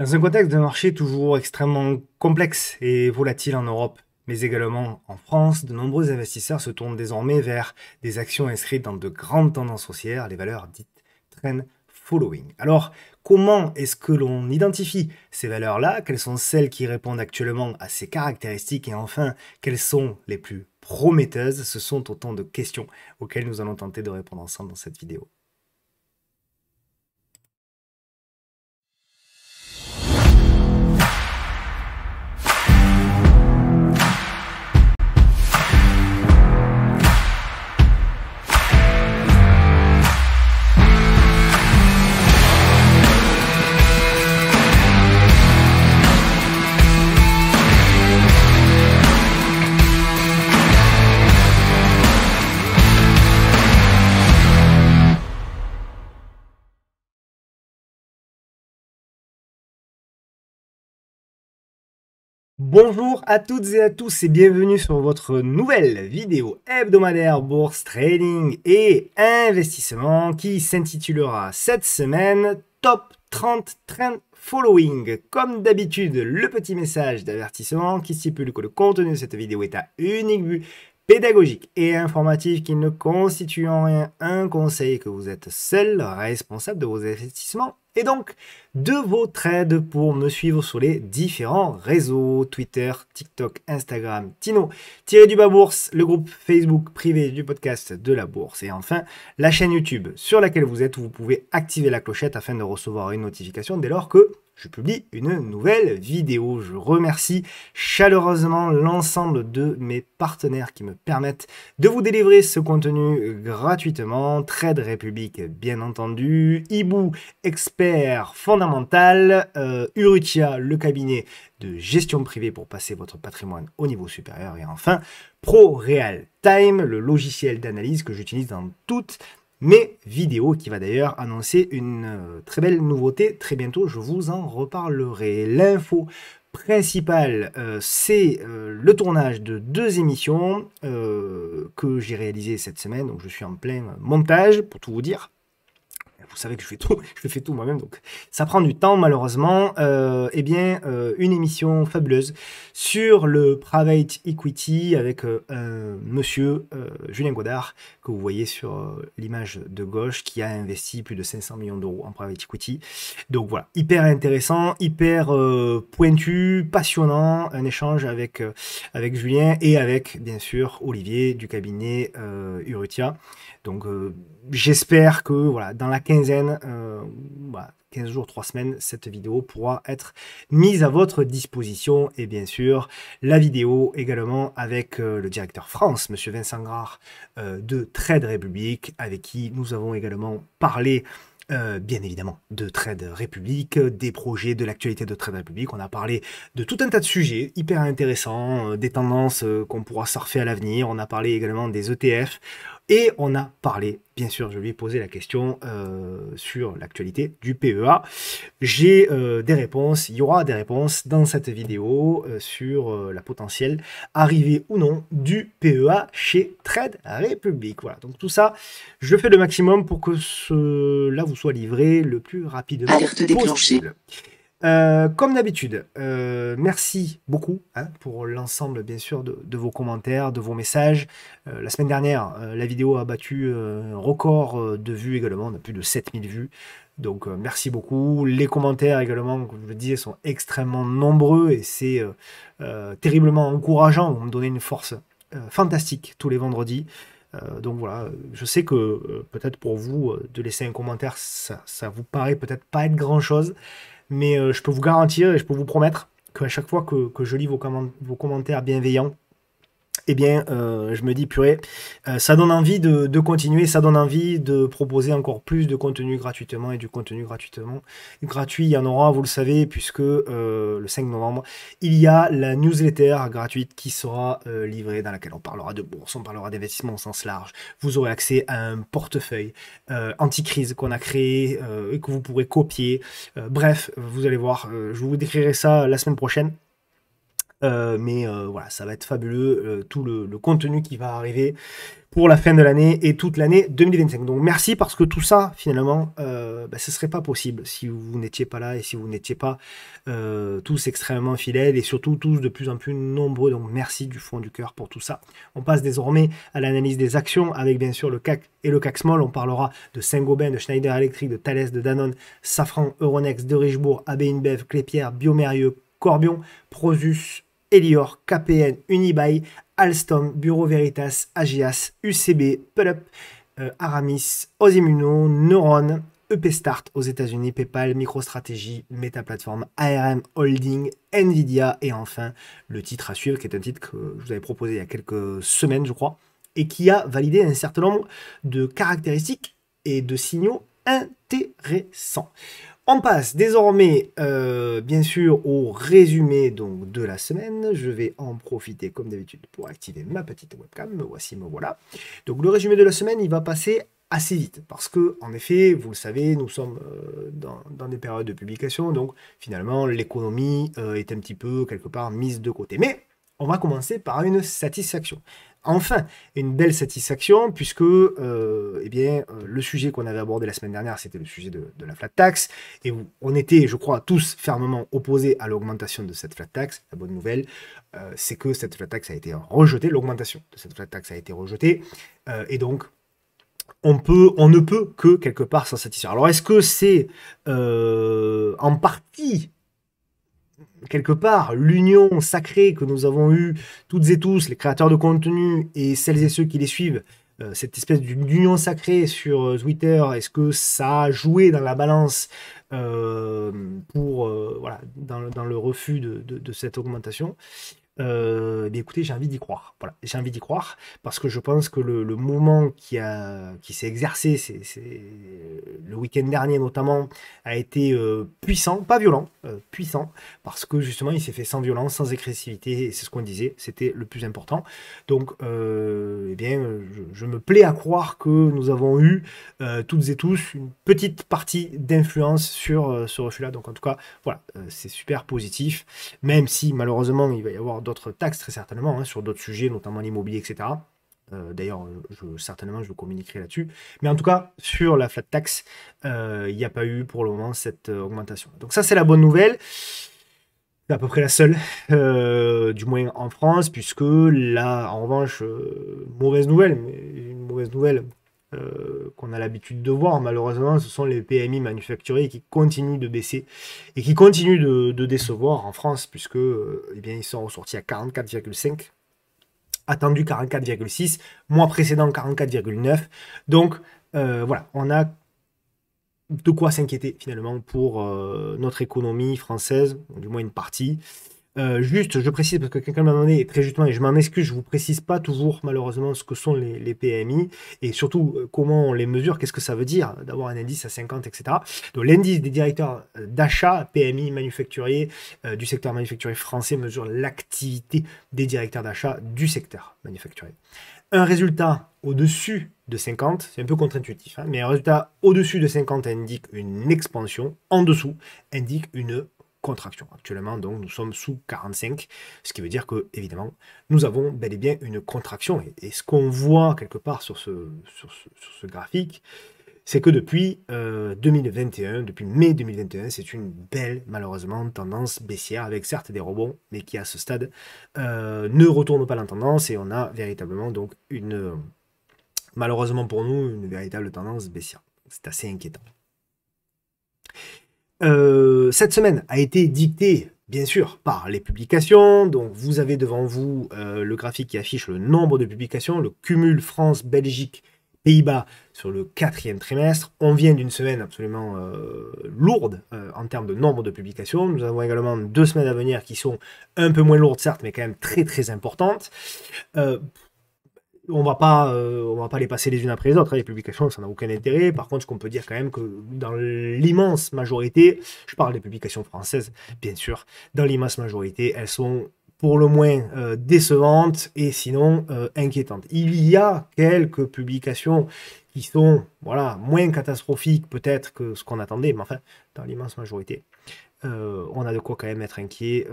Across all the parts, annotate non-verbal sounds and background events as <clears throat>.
Dans un contexte de marché toujours extrêmement complexe et volatile en Europe, mais également en France, de nombreux investisseurs se tournent désormais vers des actions inscrites dans de grandes tendances haussières, les valeurs dites trend following. Alors, comment est-ce que l'on identifie ces valeurs-là? Quelles sont celles qui répondent actuellement à ces caractéristiques? Et enfin, quelles sont les plus prometteuses? Ce sont autant de questions auxquelles nous allons tenter de répondre ensemble dans cette vidéo. Bonjour à toutes et à tous et bienvenue sur votre nouvelle vidéo hebdomadaire bourse, trading et investissement qui s'intitulera cette semaine Top 30 Trend Following. Comme d'habitude, le petit message d'avertissement qui stipule que le contenu de cette vidéo est à unique but pédagogique et informatif qui ne constitue en rien un conseil que vous êtes seul responsable de vos investissements et donc de vos trades pour me suivre sur les différents réseaux Twitter, TikTok, Instagram, Tino, tiré du bas bourse, le groupe Facebook privé du podcast de la bourse et enfin la chaîne YouTube sur laquelle vous êtes où vous pouvez activer la clochette afin de recevoir une notification dès lors que je publie une nouvelle vidéo. Je remercie chaleureusement l'ensemble de mes partenaires qui me permettent de vous délivrer ce contenu gratuitement. Trade République, bien entendu, Ibu, expert fondamental, euh, Urutia, le cabinet de gestion privée pour passer votre patrimoine au niveau supérieur, et enfin Pro Real Time, le logiciel d'analyse que j'utilise dans toutes mes vidéos, qui va d'ailleurs annoncer une euh, très belle nouveauté très bientôt. Je vous en reparlerai. L'info principale, euh, c'est euh, le tournage de deux émissions que j'ai réalisées cette semaine. Donc je suis en plein montage, pour tout vous dire vous savez que je fais tout, <laughs> je fais tout moi-même, donc ça prend du temps malheureusement. Euh, eh bien, euh, une émission fabuleuse sur le private equity avec euh, un monsieur Julien Godard que vous voyez sur l'image de gauche qui a investi plus de 500 millions d'euros en private equity. Donc voilà, hyper intéressant, hyper pointu, passionnant, un échange avec avec Julien et avec bien sûr Olivier du cabinet Urutia. Donc j'espère que voilà, dans la quinzaine, 15 euh, jours, 3 semaines, cette vidéo pourra être mise à votre disposition. Et bien sûr, la vidéo également avec euh, le directeur France, Monsieur Vincent Grard euh, de Trade République, avec qui nous avons également parlé bien évidemment, de Trade République, des projets, de l'actualité de Trade République. On a parlé de tout un tas de sujets hyper intéressants, des tendances qu'on pourra surfer à l'avenir. On a parlé également des ETF. Et on a parlé, bien sûr, je lui ai posé la question euh, sur l'actualité du PEA. J'ai euh, des réponses, il y aura des réponses dans cette vidéo euh, sur la potentielle arrivée ou non du PEA chez Trade Republic. Voilà, donc tout ça, je fais le maximum pour que cela vous soit livré le plus rapidement possible. Euh, comme d'habitude, euh, merci beaucoup hein, pour l'ensemble, bien sûr, de, vos commentaires, de vos messages. Euh, la semaine dernière, la vidéo a battu un record de vues également, on a plus de 7000 vues. Donc merci beaucoup. Les commentaires également, comme je le disais, sont extrêmement nombreux et c'est terriblement encourageant. Vous me donnez une force fantastique tous les vendredis. donc voilà, je sais que peut-être pour vous, de laisser un commentaire, ça, ça vous paraît peut-être pas être grand-chose. Mais euh, je peux vous garantir et je peux vous promettre qu'à chaque fois que, je lis vos commentaires bienveillants, eh bien, euh, je me dis, purée, euh, ça donne envie de, continuer, ça donne envie de proposer encore plus de contenu gratuitement et du contenu gratuitement. Gratuit, il y en aura, vous le savez, puisque euh, le 5 novembre, il y a la newsletter gratuite qui sera livrée, dans laquelle on parlera de bourse, on parlera d'investissement au sens large. Vous aurez accès à un portefeuille anti-crise qu'on a créé et que vous pourrez copier. bref, vous allez voir, je vous décrirai ça la semaine prochaine. Mais voilà, ça va être fabuleux, tout le, contenu qui va arriver pour la fin de l'année et toute l'année 2025. Donc merci parce que tout ça, finalement, euh, bah, ce ne serait pas possible si vous n'étiez pas là et si vous n'étiez pas euh, tous extrêmement fidèles et surtout tous de plus en plus nombreux. Donc merci du fond du cœur pour tout ça. On passe désormais à l'analyse des actions avec bien sûr le CAC et le CAC Small. On parlera de Saint-Gobain, de Schneider Electric, de Thales, de Danone, Safran, Euronext, de Richebourg, AB InBev, Clépierre, Biomérieux, Corbion, Prosus, Elior, KPN, Unibail, Alstom, Bureau Veritas, Agias, UCB, Pulup, euh, Aramis, Osimuno, Neuron, EP Start aux États-Unis, PayPal, MicroStrategy, Meta Platform, ARM Holding, Nvidia et enfin le titre à suivre qui est un titre que je vous avais proposé il y a quelques semaines, je crois, et qui a validé un certain nombre de caractéristiques et de signaux intéressants. On passe désormais, euh, bien sûr, au résumé donc, de la semaine. Je vais en profiter, comme d'habitude, pour activer ma petite webcam. Voici, me voilà. Donc, le résumé de la semaine, il va passer assez vite. Parce que, en effet, vous le savez, nous sommes euh, dans, des périodes de publication. Donc, finalement, l'économie euh, est un petit peu, quelque part, mise de côté. Mais on va commencer par une satisfaction enfin une belle satisfaction puisque euh, eh bien, euh, le sujet qu'on avait abordé la semaine dernière, c'était le sujet de, la flat tax. Et on était, je crois, tous fermement opposés à l'augmentation de cette flat tax. La bonne nouvelle, euh, c'est que cette flat tax a été rejetée, l'augmentation de cette flat tax a été rejetée. et donc, on, on ne peut que quelque part s'en satisfaire. Alors, est-ce que c'est en partie quelque part, l'union sacrée que nous avons eue toutes et tous, les créateurs de contenu et celles et ceux qui les suivent, euh, cette espèce d'union sacrée sur euh, Twitter, est-ce que ça a joué dans la balance euh, pour, voilà, dans, le refus de cette augmentation? Euh, écoutez, j'ai envie d'y croire. Voilà, j'ai envie d'y croire parce que je pense que le, mouvement qui, a, qui s'est exercé, c'est, le week-end dernier notamment, a été euh, puissant, pas violent, euh, puissant, parce que justement il s'est fait sans violence, sans agressivité, et c'est ce qu'on disait, c'était le plus important. Donc, eh bien, je, me plais à croire que nous avons eu toutes et tous une petite partie d'influence sur ce refus-là. Donc, en tout cas, voilà, c'est super positif, même si malheureusement il va y avoir taxes très certainement, hein, sur d'autres sujets, notamment l'immobilier, etc. Euh, d'ailleurs, certainement, je vous communiquerai là-dessus. Mais en tout cas, sur la flat tax, euh, il n'y a pas eu pour le moment cette euh, augmentation. Donc ça, c'est la bonne nouvelle. À peu près la seule, du moins en France, puisque là, en revanche, mauvaise nouvelle, mais une mauvaise nouvelle qu'on a l'habitude de voir, malheureusement, ce sont les PMI manufacturiers qui continuent de baisser et qui continuent de, décevoir en France, puisque eh bien, ils sont ressortis à 44,5 attendu 44,6, mois précédent 44,9. Donc euh, voilà, on a de quoi s'inquiéter finalement pour euh, notre économie française, du moins une partie. Euh, juste, je précise parce que quelqu'un m'a demandé très justement, et je m'en excuse, je vous précise pas toujours malheureusement ce que sont les, PMI et surtout euh, comment on les mesure, qu'est-ce que ça veut dire d'avoir un indice à 50, etc. Donc l'indice des directeurs euh, d'achat PMI manufacturier du secteur manufacturier français mesure l'activité des directeurs d'achat du secteur manufacturier. Un résultat au-dessus de 50, c'est un peu contre-intuitif, hein, mais un résultat au-dessus de 50 indique une expansion, en dessous indique une contraction. Actuellement, donc, nous sommes sous 45, ce qui veut dire que, évidemment, nous avons bel et bien une contraction. Et, ce qu'on voit quelque part sur ce, sur ce, graphique, c'est que depuis 2021, euh, depuis mai 2021, c'est une belle, malheureusement, tendance baissière, avec certes des rebonds, mais qui à ce stade euh, ne retourne pas la tendance, et on a véritablement donc une, malheureusement pour nous, une véritable tendance baissière. C'est assez inquiétant. Euh, cette semaine a été dictée, bien sûr, par les publications. Donc, vous avez devant vous euh, le graphique qui affiche le nombre de publications, le cumul France, Belgique, Pays-Bas sur le quatrième trimestre. On vient d'une semaine absolument euh, lourde en termes de nombre de publications. Nous avons également deux semaines à venir qui sont un peu moins lourdes, certes, mais quand même très très importantes on va pas, euh, on va pas les passer les unes après les autres. Hein, les publications, ça n'a aucun intérêt. Par contre, ce qu'on peut dire quand même que dans l'immense majorité, je parle des publications françaises, bien sûr, dans l'immense majorité, elles sont pour le moins euh, décevantes et sinon euh, inquiétantes. Il y a quelques publications qui sont voilà, moins catastrophiques peut-être que ce qu'on attendait, mais enfin, dans l'immense majorité, euh, on a de quoi quand même être inquiet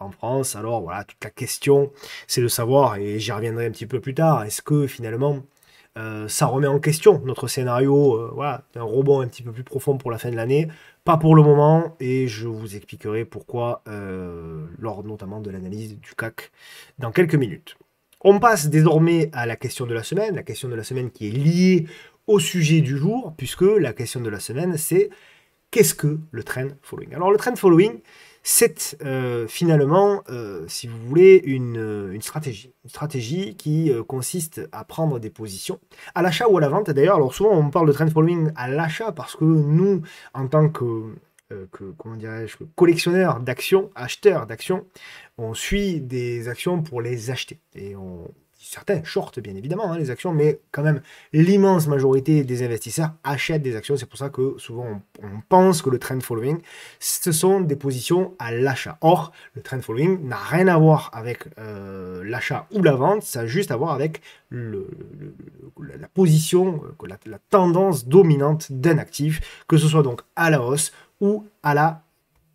en France. Alors voilà, toute la question, c'est de savoir, et j'y reviendrai un petit peu plus tard, est-ce que finalement ça remet en question notre scénario, voilà, un rebond un petit peu plus profond pour la fin de l'année? Pas pour le moment, et je vous expliquerai pourquoi euh, lors notamment de l'analyse du CAC dans quelques minutes. On passe désormais à la question de la semaine, la question de la semaine qui est liée au sujet du jour, puisque la question de la semaine c'est qu'est-ce que le trend following? Alors le trend following, c'est euh, finalement, euh, si vous voulez, une, stratégie. Une stratégie qui euh, consiste à prendre des positions à l'achat ou à la vente. D'ailleurs, alors souvent on parle de trend following à l'achat parce que nous, en tant que, comment dirais-je, collectionneurs d'actions, acheteurs d'actions, on suit des actions pour les acheter. Et on, certains shortent bien évidemment hein, les actions, mais quand même l'immense majorité des investisseurs achètent des actions. C'est pour ça que souvent on, pense que le trend following, ce sont des positions à l'achat. Or, le trend following n'a rien à voir avec euh, l'achat ou la vente, ça a juste à voir avec la position, euh, la tendance dominante d'un actif, que ce soit donc à la hausse ou à la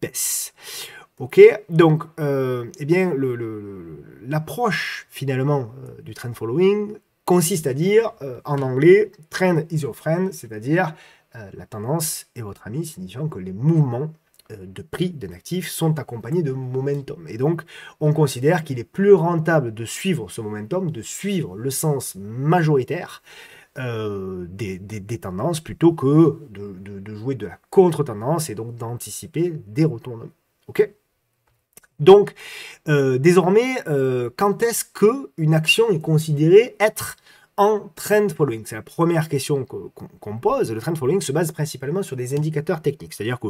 baisse. Ok, donc, euh, eh bien, l'approche finalement euh, du trend following consiste à dire, euh, en anglais, trend is your friend, c'est-à-dire la tendance est votre ami, signifiant que les mouvements de prix d'un actif sont accompagnés de momentum. Et donc, on considère qu'il est plus rentable de suivre ce momentum, de suivre le sens majoritaire des, tendances plutôt que de, de jouer de la contre-tendance et donc d'anticiper des retournements. Ok? Donc, euh, désormais, euh, quand est-ce qu'une action est considérée être en trend following? C'est la première question qu'on pose. Le trend following se base principalement sur des indicateurs techniques. C'est-à-dire que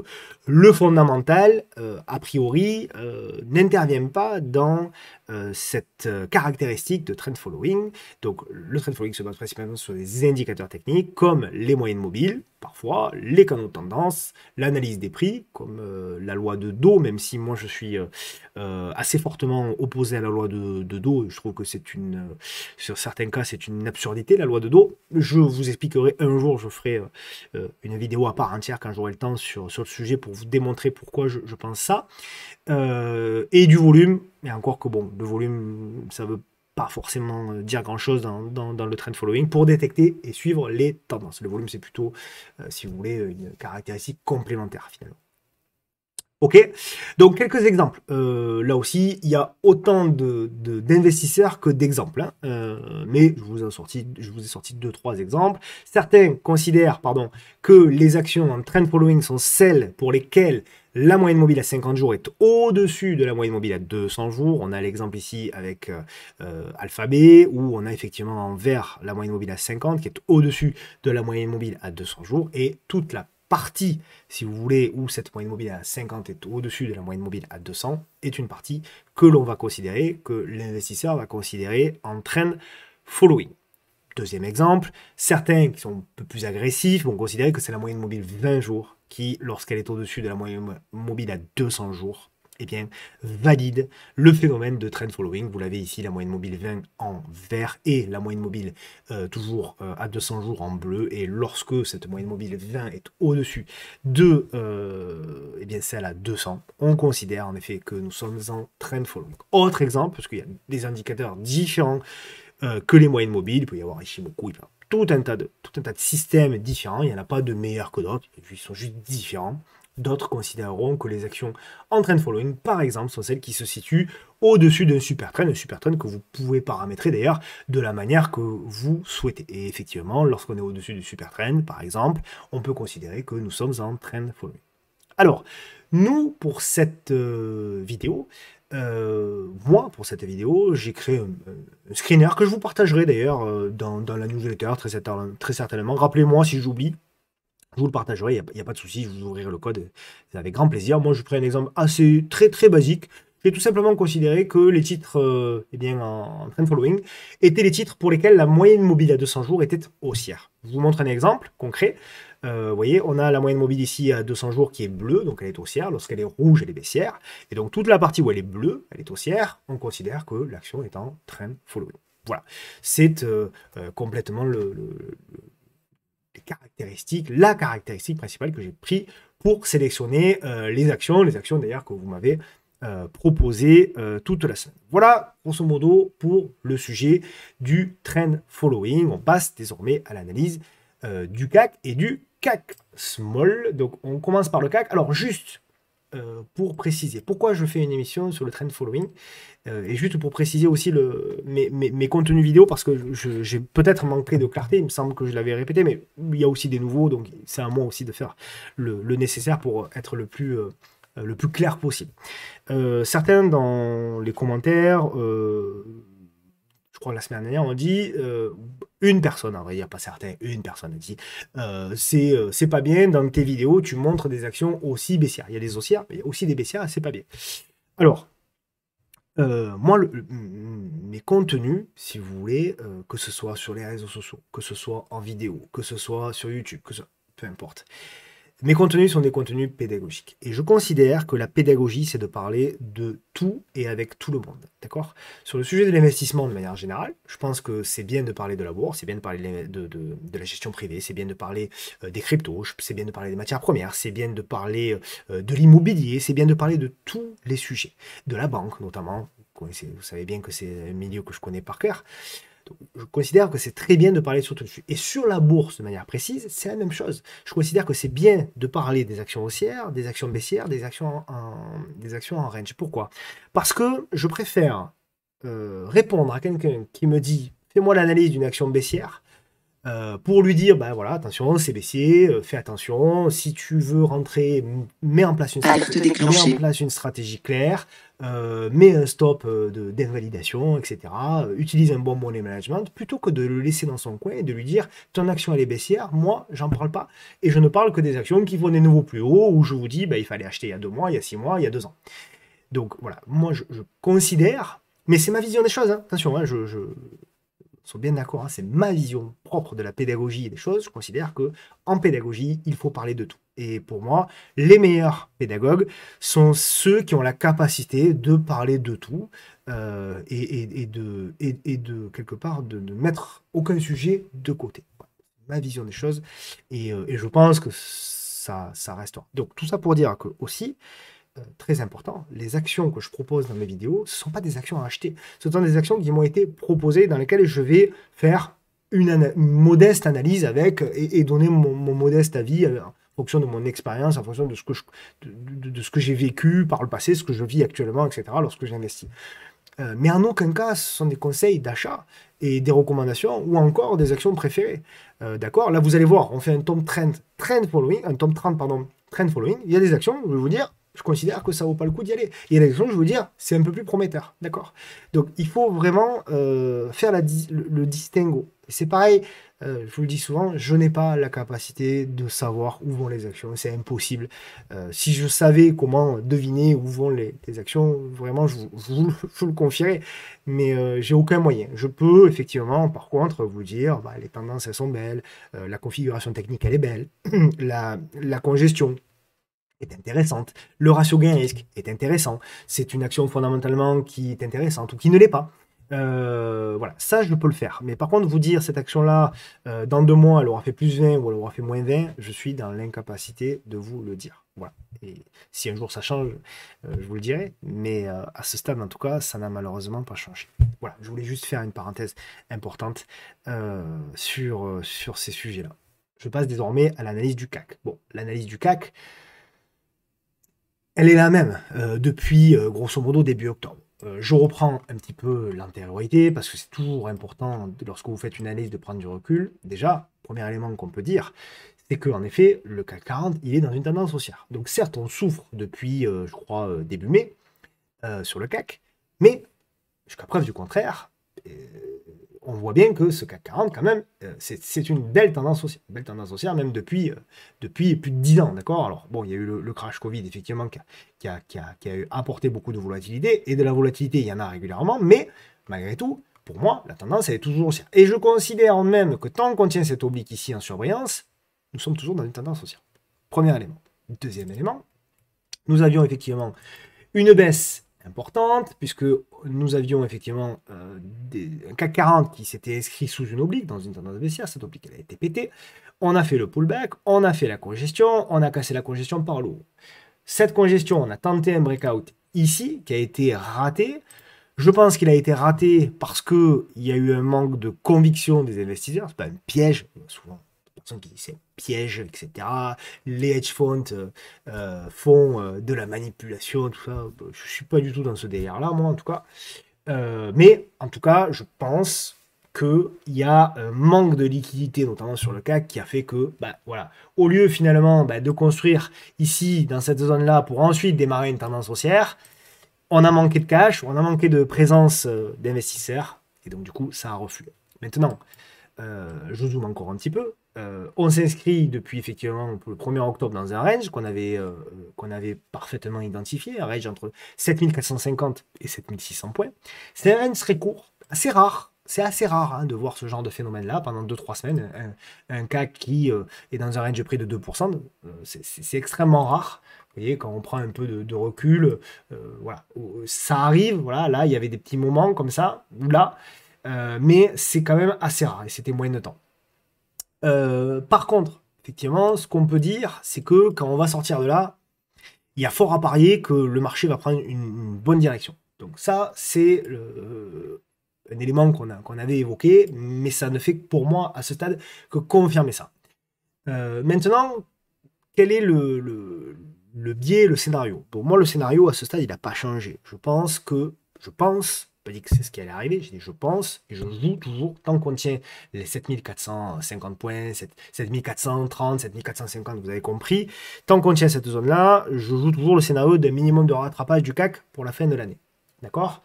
le fondamental, euh, a priori, n'intervient pas dans cette caractéristique de trend following. Donc, le trend following se base principalement sur des indicateurs techniques comme les moyennes mobiles, parfois, les canaux de tendance, l'analyse des prix, comme euh, la loi de Do, même si moi je suis euh, euh, assez fortement opposé à la loi de, de je trouve que c'est une, sur certains cas, c'est une absurdité, la loi de Do. Je vous expliquerai un jour, je ferai une vidéo à part entière quand j'aurai le temps sur, sur le sujet pour vous démontrer pourquoi je pense ça. et du volume, mais encore que bon, le volume, ça veut forcément euh, dire grand-chose dans, le trend following pour détecter et suivre les tendances. Le volume, c'est plutôt, euh, si vous voulez, une caractéristique complémentaire finalement. Ok, donc quelques exemples. Euh, là aussi, il y a autant d'investisseurs que d'exemples, hein. mais je vous, ai sorti, deux, trois exemples. Certains considèrent pardon, que les actions en trend following sont celles pour lesquelles la moyenne mobile à 50 jours est au-dessus de la moyenne mobile à 200 jours. On a l'exemple ici avec euh, euh, Alphabet, où on a effectivement en vert la moyenne mobile à 50, qui est au-dessus de la moyenne mobile à 200 jours. Et toute la partie, si vous voulez, où cette moyenne mobile à 50 est au-dessus de la moyenne mobile à 200, est une partie que l'on va considérer, que l'investisseur va considérer en trend following. Deuxième exemple, certains qui sont un peu plus agressifs vont considérer que c'est la moyenne mobile 20 jours qui, lorsqu'elle est au-dessus de la moyenne mobile à 200 jours, eh bien, valide le phénomène de trend following. Vous l'avez ici, la moyenne mobile 20 en vert et la moyenne mobile euh, toujours euh, à 200 jours en bleu. Et lorsque cette moyenne mobile 20 est au-dessus de euh, eh bien, celle à 200, on considère en effet que nous sommes en trend following. Autre exemple, parce qu'il y a des indicateurs différents que les moyennes mobiles, il peut y avoir Ishimoku, il peut tout un tas de, tout un tas de systèmes différents. Il n'y en a pas de meilleurs que d'autres. Ils sont juste différents. D'autres considéreront que les actions en trend following, par exemple, sont celles qui se situent au-dessus d'un super trend, un super trend que vous pouvez paramétrer d'ailleurs de la manière que vous souhaitez. Et effectivement, lorsqu'on est au-dessus du super trend, par exemple, on peut considérer que nous sommes en trend following. Alors, nous, pour cette euh, vidéo, euh, moi, pour cette vidéo, j'ai créé un, screener que je vous partagerai d'ailleurs euh, dans, la newsletter très, très certainement. Rappelez-moi si j'oublie, je vous le partagerai, il n'y a, pas de souci, je vous ouvrirai le code avec grand plaisir. Moi, je prends un exemple assez très très basique j'ai tout simplement considéré que les titres euh, eh bien, en, trend following étaient les titres pour lesquels la moyenne mobile à 200 jours était haussière. Je vous montre un exemple concret. Euh, vous voyez, on a la moyenne mobile ici à 200 jours qui est bleue, donc elle est haussière. Lorsqu'elle est rouge, elle est baissière. Et donc toute la partie où elle est bleue, elle est haussière, on considère que l'action est en trend following. Voilà, c'est euh, complètement le, la caractéristique principale que j'ai pris pour sélectionner les actions, les actions d'ailleurs que vous m'avez euh, proposé euh, toute la semaine. Voilà, grosso modo, pour le sujet du trend following. On passe désormais à l'analyse euh, du CAC et du CAC small. Donc, on commence par le CAC. Alors, juste pour préciser, pourquoi je fais une émission sur le trend following et juste pour préciser aussi le, mes, contenus vidéo, parce que j'ai peut-être manqué de clarté, il me semble que je l'avais répété, mais il y a aussi des nouveaux, donc c'est à moi aussi de faire le, nécessaire pour être le plus euh, le plus clair possible. Euh, certains dans les commentaires, euh, je crois la semaine dernière, on dit une personne, en vrai, il n'y a pas certains, une personne a dit c'est pas bien, dans tes vidéos, tu montres des actions aussi baissières. Il y a des haussières, mais il y a aussi des baissières, c'est pas bien. Alors, moi, mes contenus, si vous voulez, que ce soit sur les réseaux sociaux, que ce soit en vidéo, que ce soit sur YouTube, que ce, peu importe, mes contenus sont des contenus pédagogiques. Et je considère que la pédagogie, c'est de parler de tout et avec tout le monde. D'accord? Sur le sujet de l'investissement de manière générale, je pense que c'est bien de parler de la bourse, c'est bien de parler de, la gestion privée, c'est bien de parler euh, des cryptos, c'est bien de parler des matières premières, c'est bien de parler euh, de l'immobilier, c'est bien de parler de tous les sujets. De la banque notamment. Vous savez bien que c'est un milieu que je connais par cœur je considère que c'est très bien de parler sur tout dessus. Et sur la bourse, de manière précise, c'est la même chose. Je considère que c'est bien de parler des actions haussières, des actions baissières, des actions en, des actions en range. Pourquoi? Parce que je préfère euh, répondre à quelqu'un qui me dit fais-moi l'analyse d'une action baissière euh, pour lui dire, ben voilà, attention, c'est baissier, euh, fais attention, si tu veux rentrer, mets en place une, stratégie, mets en place une stratégie claire, euh, mets un stop d'invalidation, etc. utilise un bon money management, plutôt que de le laisser dans son coin et de lui dire, ton action elle est baissière, moi j'en parle pas, et je ne parle que des actions qui vont des nouveaux plus hauts, où je vous dis, ben, il fallait acheter il y a deux mois, il y a six mois, il y a deux ans. Donc voilà, moi je, considère, mais c'est ma vision des choses, hein. attention, hein, je, sont bien d'accord, hein, c'est ma vision propre de la pédagogie des choses. Je considère que en pédagogie, il faut parler de tout. Et pour moi, les meilleurs pédagogues sont ceux qui ont la capacité de parler de tout euh, et, de, quelque part, de ne mettre aucun sujet de côté. Ma vision des choses. Et, euh, je pense que ça, restera. Donc tout ça pour dire que aussi, euh, très important, les actions que je propose dans mes vidéos, ce ne sont pas des actions à acheter. Ce sont des actions qui m'ont été proposées dans lesquelles je vais faire une, modeste analyse avec et, donner mon, modeste avis fonction de mon expérience, en fonction de ce que de, ce que j'ai vécu par le passé, ce que je vis actuellement, etc. lorsque j'investis. Euh, mais en aucun cas, ce sont des conseils d'achat et des recommandations ou encore des actions préférées. D'accord? Là, vous allez voir, on fait un top trend, trend following, un top 30, pardon, trend following. Il y a des actions, je vais vous dire, je considère que ça vaut pas le coup d'y aller. Et la je veux dire, c'est un peu plus prometteur, d'accord? Donc, il faut vraiment euh, faire le, distinguo. C'est pareil, euh, je vous le dis souvent, je n'ai pas la capacité de savoir où vont les actions, c'est impossible. Euh, si je savais comment deviner où vont les, actions, vraiment, je, vous, le confierais, mais j'ai aucun moyen. Je peux effectivement, par contre, vous dire, bah, les tendances, elles sont belles, la configuration technique, elle est belle, <clears throat> la, la congestion, est intéressante. Le ratio gain-risque est intéressant. C'est une action fondamentalement qui est intéressante ou qui ne l'est pas. Euh, voilà, ça je peux le faire. Mais par contre, vous dire cette action-là, euh, dans deux mois, elle aura fait plus 20 ou elle aura fait moins 20, je suis dans l'incapacité de vous le dire. Voilà. Et si un jour ça change, euh, je vous le dirai. Mais à ce stade, en tout cas, ça n'a malheureusement pas changé. Voilà, je voulais juste faire une parenthèse importante sur, sur ces sujets-là. Je passe désormais à l'analyse du CAC. Bon, l'analyse du CAC, elle est la même depuis grosso modo début octobre. Euh, je reprends un petit peu l'antériorité parce que c'est toujours important lorsque vous faites une analyse de prendre du recul. Déjà, premier élément qu'on peut dire, c'est qu'en effet, le CAC 40, il est dans une tendance haussière. Donc certes, on souffre depuis, je crois, début mai sur le CAC, mais jusqu'à preuve du contraire, on voit bien que ce CAC 40, quand même, euh, c'est une belle tendance haussière. belle tendance haussière, même depuis, euh, depuis plus de 10 ans, d'accord? Alors, bon, il y a eu le, crash Covid, effectivement, qui a, qui, a, apporté beaucoup de volatilité, et de la volatilité, il y en a régulièrement, mais malgré tout, pour moi, la tendance, elle est toujours haussière. Et je considère même que tant qu'on tient cette oblique ici en surbrillance, nous sommes toujours dans une tendance haussière. Premier élément. Deuxième élément, nous avions effectivement une baisse importante, puisque nous avions effectivement euh, un CAC 40 qui s'était inscrit sous une oblique, dans une tendance baissière, cette oblique elle a été pétée, on a fait le pullback, on a fait la congestion, on a cassé la congestion par le haut. Cette congestion, on a tenté un breakout ici, qui a été raté. Je pense qu'il a été raté parce qu'il y a eu un manque de conviction des investisseurs, c'est pas un piège, souvent qui c'est piège, etc. Les hedge funds euh, euh, font euh, de la manipulation, tout ça. Je suis pas du tout dans ce délire-là, moi, en tout cas. mais en tout cas, je pense qu'il y a un manque de liquidité, notamment sur le CAC, qui a fait que, bah, voilà, au lieu finalement bah, de construire ici, dans cette zone-là, pour ensuite démarrer une tendance haussière, on a manqué de cash, on a manqué de présence d'investisseurs, et donc du coup, ça a reflué. Maintenant, je zoome encore un petit peu. Euh, on s'inscrit depuis effectivement le 1er octobre dans un range qu'on avait, euh, qu'on avait parfaitement identifié, un range entre 7450 et 7600 points. C'est un range très court, assez rare. C'est assez rare hein, de voir ce genre de phénomène-là pendant 2-3 semaines. Un, cas qui euh, est dans un range près de 2%, c'est extrêmement rare. Vous voyez, quand on prend un peu de, recul, voilà, ça arrive. Voilà, là, il y avait des petits moments comme ça, ou là, mais c'est quand même assez rare et c'était moyen de temps. Euh, par contre, effectivement, ce qu'on peut dire, c'est que quand on va sortir de là, il y a fort à parier que le marché va prendre une, bonne direction. Donc ça, c'est euh, un élément qu'on avait évoqué, mais ça ne fait pour moi, à ce stade, que confirmer ça. Euh, maintenant, quel est le, biais, le scénario? Pour moi, le scénario, à ce stade, il n'a pas changé. Je pense que, je pense dit que c'est ce qui allait arriver, j'ai dit je pense, et je joue toujours, tant qu'on tient les 7450 points, 7430, 7450, vous avez compris, tant qu'on tient cette zone-là, je joue toujours le scénario d'un minimum de rattrapage du CAC pour la fin de l'année. D'accord?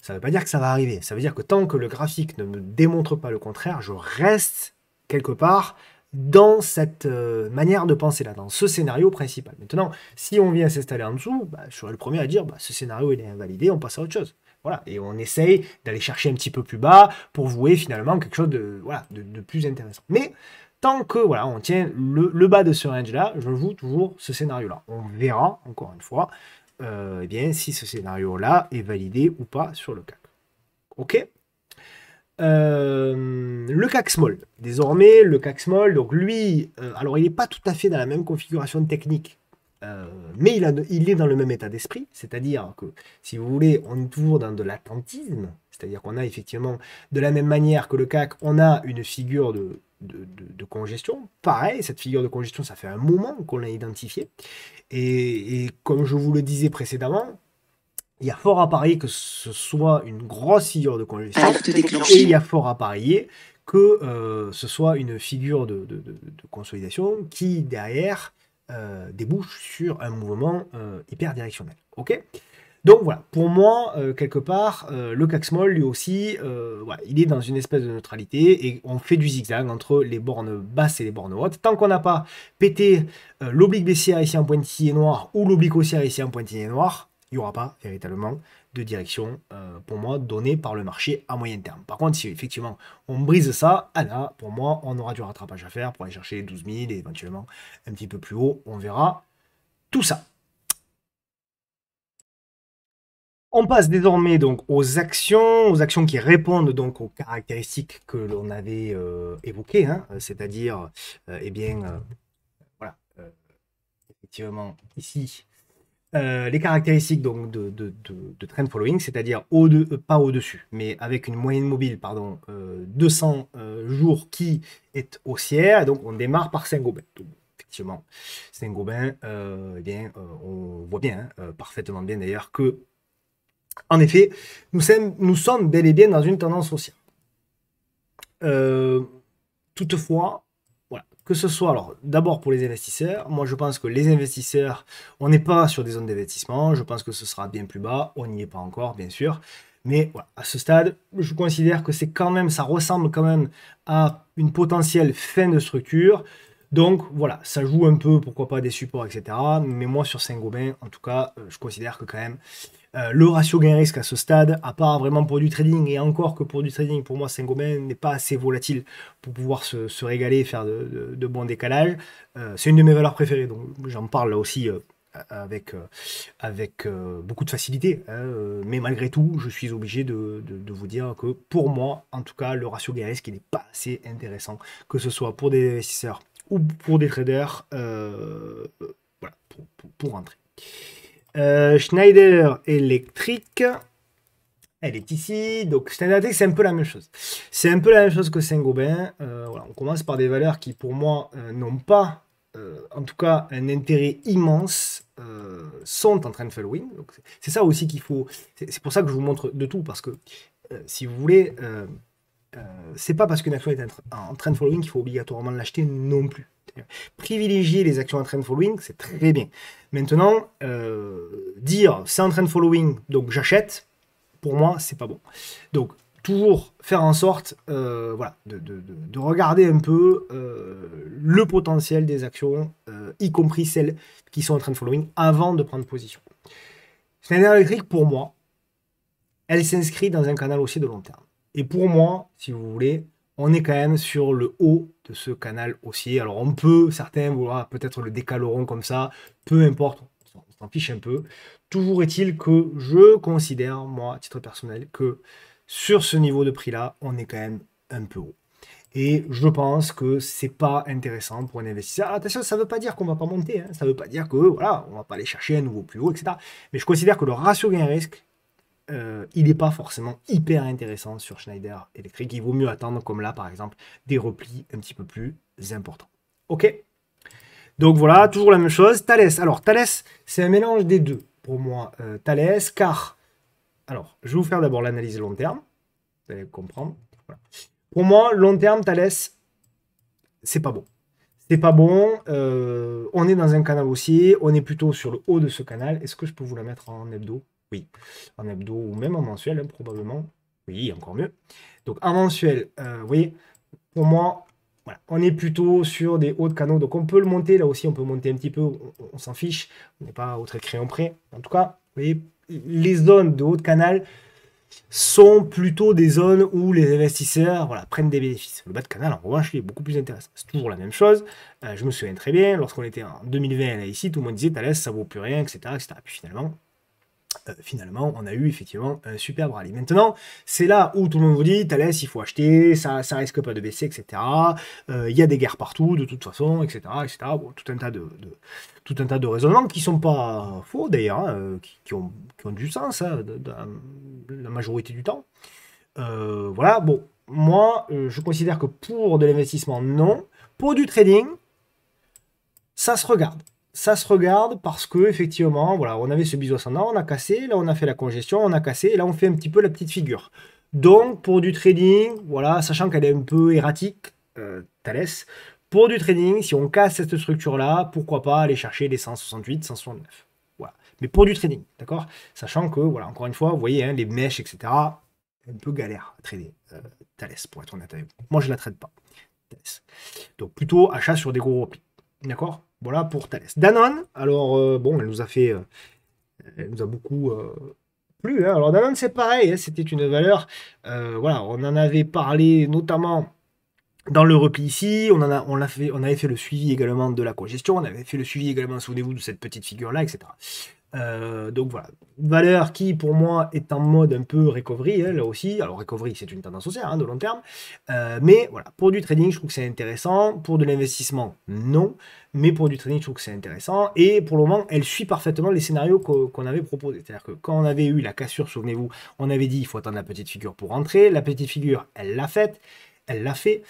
Ça ne veut pas dire que ça va arriver, ça veut dire que tant que le graphique ne me démontre pas le contraire, je reste quelque part dans cette euh, manière de penser là, dans ce scénario principal. Maintenant, si on vient s'installer en dessous, bah, je serai le premier à dire bah, ce scénario il est invalidé, on passe à autre chose. Voilà, et on essaye d'aller chercher un petit peu plus bas pour vouer finalement quelque chose de, plus intéressant. Mais tant que voilà, on tient le, bas de ce range-là, je joue toujours ce scénario-là. On verra, encore une fois, euh, eh si ce scénario-là est validé ou pas sur le CAC. OK? Euh, le CAC Small. Désormais, le CAC Small, donc lui, euh, alors il n'est pas tout à fait dans la même configuration technique euh, mais il, est dans le même état d'esprit, c'est-à-dire que, si vous voulez, on est toujours dans de l'attentisme, c'est-à-dire qu'on a effectivement, de la même manière que le CAC, on a une figure de, congestion. Pareil, cette figure de congestion, ça fait un moment qu'on l'a identifiée. Et, comme je vous le disais précédemment, il y a fort à parier que ce soit une grosse figure de congestion. Et il y a fort à parier que euh, ce soit une figure de, consolidation qui, derrière, euh, débouche sur un mouvement euh, hyper directionnel. Ok? Donc voilà, pour moi, euh, quelque part, le CAC Small, lui aussi, il est dans une espèce de neutralité et on fait du zigzag entre les bornes basses et les bornes hautes. Tant qu'on n'a pas pété l'oblique baissière ici en pointillé noir ou l'oblique haussière ici en pointillé noir, il n'y aura pas véritablement direction, euh, pour moi, donnée par le marché à moyen terme. Par contre, si effectivement on brise ça, ah là, pour moi, on aura du rattrapage à faire pour aller chercher 12 000 et éventuellement un petit peu plus haut, on verra tout ça. On passe désormais donc aux actions, aux actions qui répondent donc aux caractéristiques que l'on avait euh, évoquées, hein, c'est-à-dire, euh, eh bien, voilà, effectivement, ici, euh, les caractéristiques donc, de, trend following, c'est-à-dire euh, pas au-dessus, mais avec une moyenne mobile, pardon, 200 euh, jours qui est haussière, donc on démarre par Saint-Gobain. Effectivement, Saint-Gobain, eh on voit bien, hein, parfaitement bien d'ailleurs, que, en effet, nous sommes, nous sommes bel et bien dans une tendance haussière. toutefois, que ce soit, alors d'abord pour les investisseurs, moi je pense que les investisseurs, on n'est pas sur des zones d'investissement, je pense que ce sera bien plus bas, on n'y est pas encore bien sûr, Mais à ce stade, je considère que c'est quand même, ça ressemble quand même à une potentielle fin de structure. Donc voilà, ça joue un peu, pourquoi pas, des supports, etc. Mais moi, sur Saint-Gobain, en tout cas, euh, je considère que quand même, euh, le ratio gain-risque à ce stade, à part vraiment pour du trading, et encore que pour du trading, pour moi, Saint-Gobain n'est pas assez volatile pour pouvoir se, régaler et faire de, bons décalages. Euh, c'est une de mes valeurs préférées, donc j'en parle là aussi avec, beaucoup de facilité. Hein, mais malgré tout, je suis obligé de, vous dire que pour moi, en tout cas, le ratio gain-risque, n'est pas assez intéressant, que ce soit pour des investisseurs ou pour des traders euh, voilà, pour, pour, rentrer. Euh, Schneider Electric, elle est ici. Donc Schneider Electric, c'est un peu la même chose. C'est un peu la même chose que Saint-Gobain. Euh, voilà, on commence par des valeurs qui, pour moi, n'ont pas, en tout cas, un intérêt immense. sont en train de faire le win. C'est ça aussi qu'il faut. C'est pour ça que je vous montre de tout, parce que si vous voulez, c'est pas parce qu'une action est en trend following qu'il faut obligatoirement l'acheter non plus. Privilégier les actions en trend following, c'est très bien. Maintenant, euh, dire c'est en trend following, donc j'achète, pour moi, c'est pas bon. Donc, toujours faire en sorte euh, voilà, de, regarder un peu le potentiel des actions, y compris celles qui sont en trend following, avant de prendre position. Schneider Electric, pour moi, elle s'inscrit dans un canal aussi de long terme. Et pour moi, si vous voulez, on est quand même sur le haut de ce canal haussier. Alors on peut, certains vouloir peut-être le décaleront comme ça, peu importe, on s'en fiche un peu. Toujours est-il que je considère, moi, à titre personnel, que sur ce niveau de prix-là, on est quand même un peu haut. Et je pense que c'est pas intéressant pour un investisseur. attention, ça ne veut pas dire qu'on va pas monter. Hein. Ça ne veut pas dire que voilà, on va pas aller chercher un nouveau plus haut, etc. Mais je considère que le ratio gain-risque euh, il n'est pas forcément hyper intéressant sur Schneider Electric. Il vaut mieux attendre, comme là par exemple, des replis un petit peu plus importants. Ok Donc voilà, toujours la même chose. Thales. Alors, Thales, c'est un mélange des deux pour moi. Euh, Thales, car. Alors, je vais vous faire d'abord l'analyse long terme. Vous allez comprendre. Pour moi, long terme, Thales, c'est pas bon. C'est pas bon. Euh, on est dans un canal haussier. On est plutôt sur le haut de ce canal. Est-ce que je peux vous la mettre en hebdo? Oui. En hebdo ou même en mensuel, hein, probablement. Oui, encore mieux. Donc en mensuel, euh, vous voyez, pour moi, on est plutôt sur des hauts de canaux. Donc on peut le monter, là aussi on peut monter un petit peu, on, s'en fiche, on n'est pas au trait crayon près. En tout cas, vous voyez, les zones de haut de canal sont plutôt des zones où les investisseurs voilà, prennent des bénéfices. Le bas de canal, en revanche, il est beaucoup plus intéressant. C'est toujours la même chose. Euh, je me souviens très bien, lorsqu'on était en 2020 là, ici, tout le monde disait Thalès, ça vaut plus rien, etc. etc. Puis finalement, euh, finalement, on a eu effectivement un superbe rallye. Maintenant, c'est là où tout le monde vous dit, Thalès, il faut acheter, ça, ça risque pas de baisser, etc. Euh, il y a des guerres partout, de toute façon, etc. etc. tout, un tas de, tout un tas de raisonnements qui sont pas faux d'ailleurs, hein, euh, qui, ont, du sens hein, la majorité du temps. voilà, bon, moi, je considère que pour de l'investissement, non. Pour du trading, ça se regarde ça se regarde parce que effectivement, voilà, on avait ce biseau ascendant, on a cassé, là on a fait la congestion, on a cassé, et là on fait un petit peu la petite figure. Donc pour du trading, voilà, sachant qu'elle est un peu erratique, euh, Thalès, pour du trading, si on casse cette structure-là, pourquoi pas aller chercher les 168, 169. Voilà. Mais pour du trading, d'accord? Sachant que, voilà, encore une fois, vous voyez, hein, les mèches, etc., un peu galère à trader euh, Thalès, pour être honnête avec vous. Moi, je ne la traite pas. Donc plutôt achat sur des gros replis. D'accord? Voilà pour Thales. Danone, alors euh, bon, elle nous a fait, euh, elle nous a beaucoup euh, plu. Hein. Alors Danone, c'est pareil, hein, c'était une valeur. voilà, on en avait parlé notamment dans le repli ici. On avait fait le suivi également de la congestion. On avait fait le suivi également, souvenez-vous, de cette petite figure là, etc. Euh, donc voilà, valeur qui pour moi est en mode un peu recovery, hein, là aussi. Alors recovery c'est une tendance haussière hein, de long terme, euh, mais voilà, pour du trading je trouve que c'est intéressant, pour de l'investissement non, mais pour du trading je trouve que c'est intéressant, et pour le moment elle suit parfaitement les scénarios qu'on avait proposés. C'est-à-dire que quand on avait eu la cassure, souvenez-vous, on avait dit il faut attendre la petite figure pour rentrer, la petite figure elle l'a faite, elle l'a fait.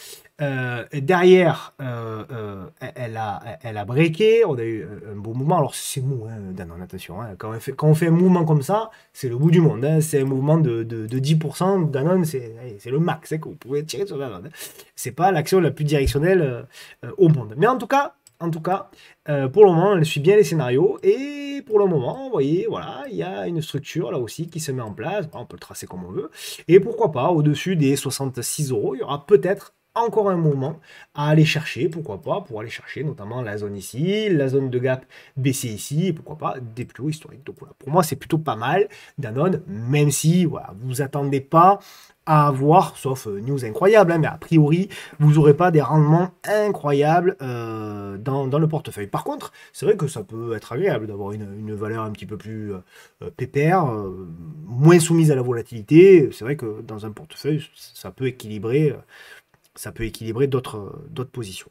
Euh, derrière, euh, euh, elle, a, elle a breaké, on a eu un beau mouvement. Alors c'est mou, hein, Danone, attention. Hein. Quand, on fait, un mouvement comme ça, c'est le bout du monde. Hein. C'est un mouvement de, de, de 10%. Danone, c'est le max que vous pouvez tirer sur Danone. C'est pas l'action la plus directionnelle au monde. Mais en tout cas, En tout cas, euh, pour le moment, elle suit bien les scénarios. Et pour le moment, vous voyez, voilà, il y a une structure là aussi qui se met en place. On peut le tracer comme on veut. Et pourquoi pas, au-dessus des 66 euros, il y aura peut-être encore un moment à aller chercher, pourquoi pas, pour aller chercher notamment la zone ici, la zone de gap baissée ici, pourquoi pas des plus hauts historiques. Donc voilà, pour moi c'est plutôt pas mal Danone, même si vous attendez pas à avoir, sauf euh, news incroyable, hein, mais a priori, vous n'aurez pas des rendements incroyables euh, dans, le portefeuille. Par contre, c'est vrai que ça peut être agréable d'avoir une, valeur un petit peu plus euh, pépère, moins soumise à la volatilité. C'est vrai que dans un portefeuille, ça peut équilibrer ça peut équilibrer d'autres positions.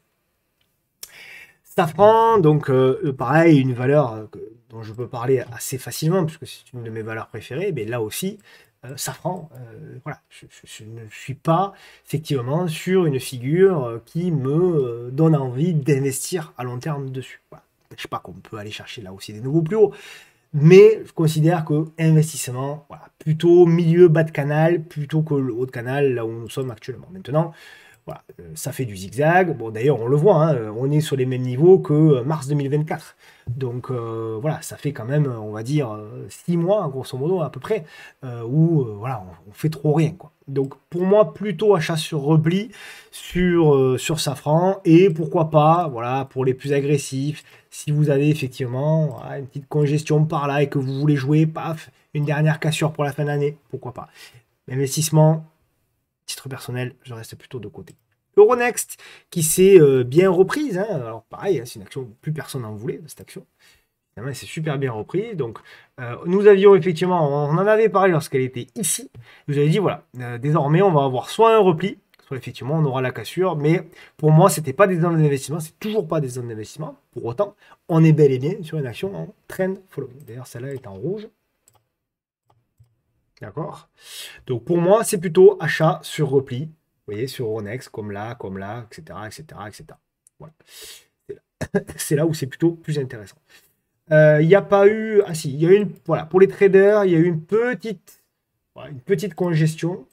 Safran, donc euh, pareil, une valeur euh, dont je peux parler assez facilement, puisque c'est une de mes valeurs préférées, mais là aussi, euh, Safran, voilà, je, ne suis pas effectivement sur une figure qui me donne envie d'investir à long terme dessus. Je sais pas qu'on peut aller chercher là aussi des nouveaux plus hauts, mais je considère que investissement, plutôt milieu bas de canal, plutôt que le haut de canal, là où nous sommes actuellement. Maintenant, voilà, euh, ça fait du zigzag. Bon, d'ailleurs, on le voit, hein, on est sur les mêmes niveaux que euh, mars 2024. Donc euh, voilà, ça fait quand même, on va dire, six mois, grosso modo, à peu près, où voilà, on, fait trop rien. Donc pour moi, plutôt achat sur repli sur, sur Safran. Et pourquoi pas, voilà, pour les plus agressifs, si vous avez effectivement une petite congestion par là et que vous voulez jouer, paf, une dernière cassure pour la fin d'année, pourquoi pas. Investissement, titre personnel, je reste plutôt de côté. Euronext, qui s'est euh, bien reprise. Hein. Alors pareil, hein, c'est une action, plus personne n'en voulait, cette action. C'est super bien repris. Donc, euh, nous avions effectivement, on en avait parlé lorsqu'elle était ici. Vous avez dit, voilà, euh, désormais, on va avoir soit un repli, soit effectivement, on aura la cassure. Mais pour moi, ce n'était pas des zones d'investissement, c'est toujours pas des zones d'investissement. Pour autant, on est bel et bien sur une action en trend following. D'ailleurs, celle-là est en rouge. D'accord? Donc pour moi, c'est plutôt achat sur repli. Vous voyez, sur Ronex, comme là, comme là, etc. etc., etc. Voilà. <coughs> C'est là où c'est plutôt plus intéressant. Euh, il n'y a pas eu. Ah si, il y a une. Voilà, pour les traders, il y a eu une petite, congestion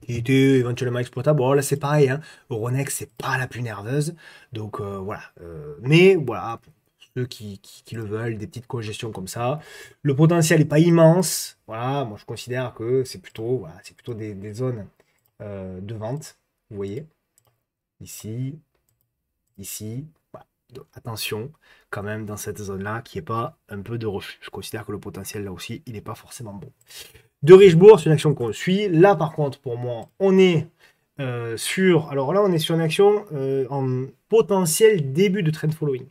qui était éventuellement exploitable. Bon, là, c'est pareil. Hein. Euronext, c'est pas la plus nerveuse. Donc, euh, voilà. Euh, mais, voilà, ceux qui, le veulent, des petites congestions comme ça. Le potentiel n'est pas immense. Voilà, moi je considère que c'est plutôt, c'est plutôt des, zones euh, de vente. Vous voyez Ici, ici. attention quand même dans cette zone-là qui n'est pas un peu de refus. Je considère que le potentiel là aussi, il n'est pas forcément bon. De Richebourg, c'est une action qu'on suit. Là par contre, pour moi, on est euh, sur. Alors là, on est sur une action euh, en potentiel début de trend following.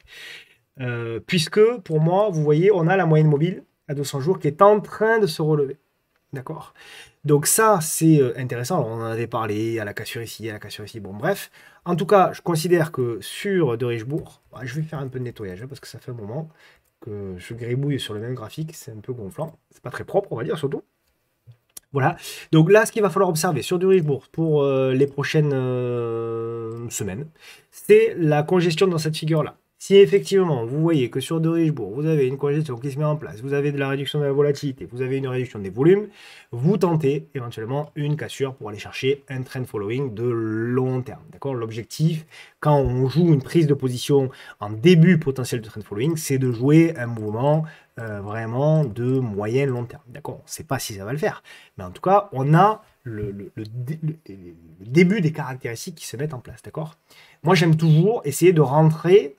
Euh, puisque pour moi, vous voyez, on a la moyenne mobile à 200 jours qui est en train de se relever. D'accord? Donc ça, c'est euh, intéressant. On en avait parlé à la cassure ici, à la cassure ici. Bon, bref. En tout cas, je considère que sur de Richebourg, bah, je vais faire un peu de nettoyage hein, parce que ça fait un moment que je gribouille sur le même graphique. C'est un peu gonflant. C'est pas très propre, on va dire, surtout. Voilà. Donc là, ce qu'il va falloir observer sur du Richebourg pour euh, les prochaines semaines, c'est la congestion dans cette figure-là. Si effectivement vous voyez que sur de Richebourg, vous avez une congestion qui se met en place, vous avez de la réduction de la volatilité, vous avez une réduction des volumes, vous tentez éventuellement une cassure pour aller chercher un trend following de long terme. D'accord? L'objectif, quand on joue une prise de position en début potentiel de trend following, c'est de jouer un mouvement euh, vraiment de moyen long terme. D'accord? On ne sait pas si ça va le faire, mais en tout cas, on a le, le début des caractéristiques qui se mettent en place. D'accord? Moi, j'aime toujours essayer de rentrer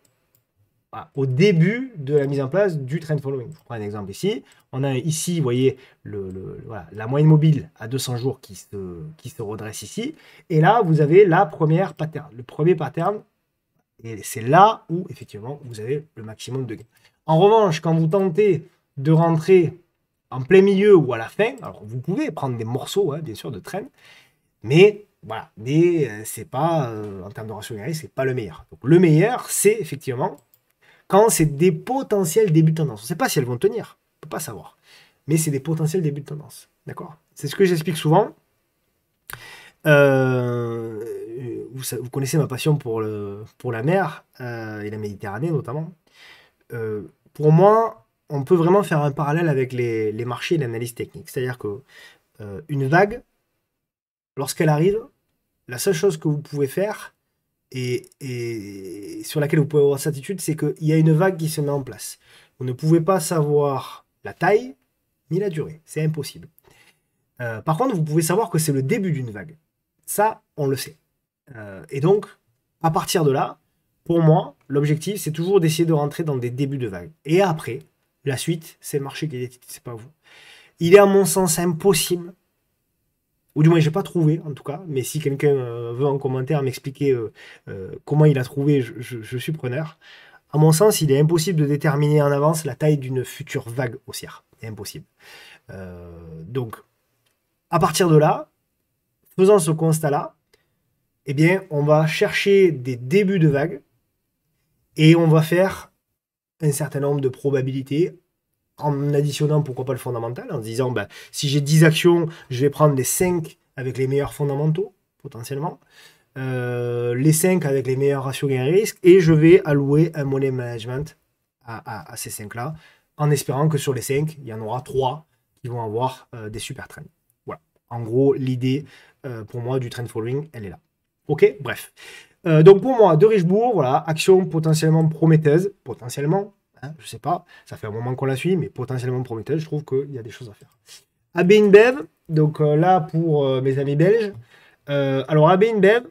au début de la mise en place du trend following. Je prends un exemple ici. On a ici, vous voyez, la moyenne mobile à 200 jours qui se, redresse ici. Et là, vous avez la première pattern, le premier pattern. Et c'est là où, effectivement, vous avez le maximum de gains. En revanche, quand vous tentez de rentrer en plein milieu ou à la fin, alors vous pouvez prendre des morceaux, hein, bien sûr, de trend, mais voilà, euh, c'est pas, euh, en termes de ratio c'est pas le meilleur. Donc le meilleur, c'est effectivement quand c'est des potentiels débuts de tendance. On ne sait pas si elles vont tenir, on ne peut pas savoir. Mais c'est des potentiels débuts de tendance. D'accord? C'est ce que j'explique souvent. Euh, vous, connaissez ma passion pour, la mer euh, et la Méditerranée notamment. Euh, pour moi, on peut vraiment faire un parallèle avec les, les marchés et l'analyse technique. C'est-à-dire que une vague, lorsqu'elle arrive, la seule chose que vous pouvez faire, et, sur laquelle vous pouvez avoir certitude, c'est qu'il y a une vague qui se met en place. Vous ne pouvez pas savoir la taille ni la durée. C'est impossible. Euh, par contre, vous pouvez savoir que c'est le début d'une vague. Ça, on le sait. Euh, et donc, à partir de là, pour moi, l'objectif, c'est toujours d'essayer de rentrer dans des débuts de vague. Et après, la suite, c'est le marché qui décide, c'est pas vous. Il est à mon sens impossible, ou du moins j'ai pas trouvé en tout cas, mais si quelqu'un euh, veut en commentaire m'expliquer euh, euh, comment il a trouvé, je, suis preneur. À mon sens, il est impossible de déterminer en avance la taille d'une future vague haussière. Impossible. donc, à partir de là, faisant ce constat-là, eh bien, on va chercher des débuts de vague et on va faire un certain nombre de probabilités en additionnant pourquoi pas le fondamental, en se disant bah, si j'ai 10 actions, je vais prendre les 5 avec les meilleurs fondamentaux, potentiellement, euh, les 5 avec les meilleurs ratios gain-risque, et je vais allouer un money management à, ces 5-là, en espérant que sur les 5, il y en aura 3 qui vont avoir euh, des super trends. Voilà. En gros, l'idée euh, pour moi du trend following, elle est là. Ok? Bref. donc pour moi, de Richebourg, voilà, action potentiellement prometteuse, potentiellement, Hein, je sais pas, ça fait un moment qu'on la suit, mais potentiellement prometteuse, je trouve qu'il y a des choses à faire. AB InBev, donc euh, là pour euh, mes amis belges. Euh, alors AB InBev,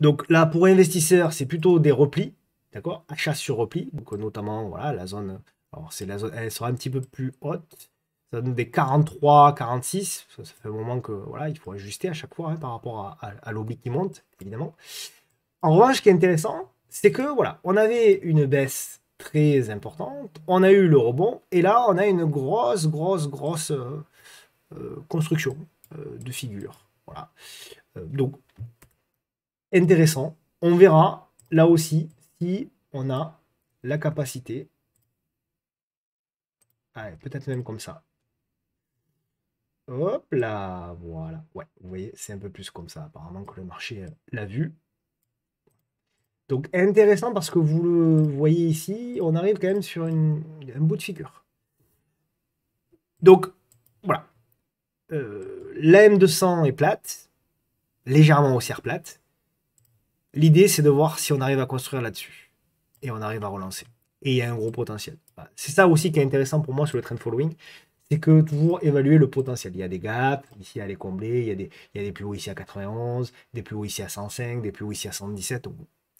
donc là pour investisseurs, c'est plutôt des replis, d'accord Achat sur repli, donc notamment voilà la zone, alors la zone, elle sera un petit peu plus haute, ça donne des 43, 46, ça, fait un moment que voilà, il faut ajuster à chaque fois hein, par rapport à, à, qui monte, évidemment. En revanche, ce qui est intéressant, c'est que voilà, on avait une baisse très importante. On a eu le rebond et là on a une grosse, grosse, grosse euh, euh, construction euh, de figure. Voilà. donc intéressant. On verra là aussi si on a la capacité. peut-être même comme ça. Hop là, voilà. Ouais, vous voyez, c'est un peu plus comme ça apparemment que le marché l'a vu. Donc intéressant parce que vous le voyez ici, on arrive quand même sur un bout de figure. Donc voilà. Euh, la M200 est plate, légèrement haussière plate. L'idée c'est de voir si on arrive à construire là-dessus. Et on arrive à relancer. Et il y a un gros potentiel. C'est ça aussi qui est intéressant pour moi sur le trend following. C'est que toujours évaluer le potentiel. Il y a des gaps, ici à les combler, il y a des, il y a des plus hauts ici à 91, des plus hauts ici à 105, des plus hauts ici à 117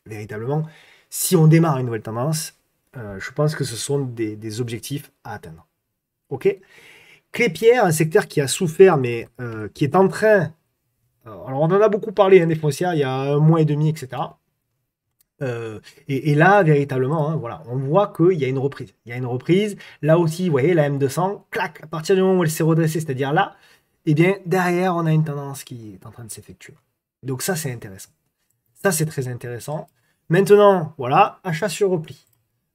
véritablement, si on démarre une nouvelle tendance, euh, je pense que ce sont des, objectifs à atteindre. Ok? Clépierre, un secteur qui a souffert, mais euh, qui est en train. Euh, alors, on en a beaucoup parlé hein, des foncières il y a un mois et demi, etc. et, là, véritablement, hein, voilà, on voit qu'il y a une reprise. Il y a une reprise. Là aussi, vous voyez, la M200, clac, à partir du moment où elle s'est redressée, c'est-à-dire là, eh bien, derrière, on a une tendance qui est en train de s'effectuer. Donc ça, c'est intéressant. Ça, c'est très intéressant. Maintenant, voilà, achat sur repli.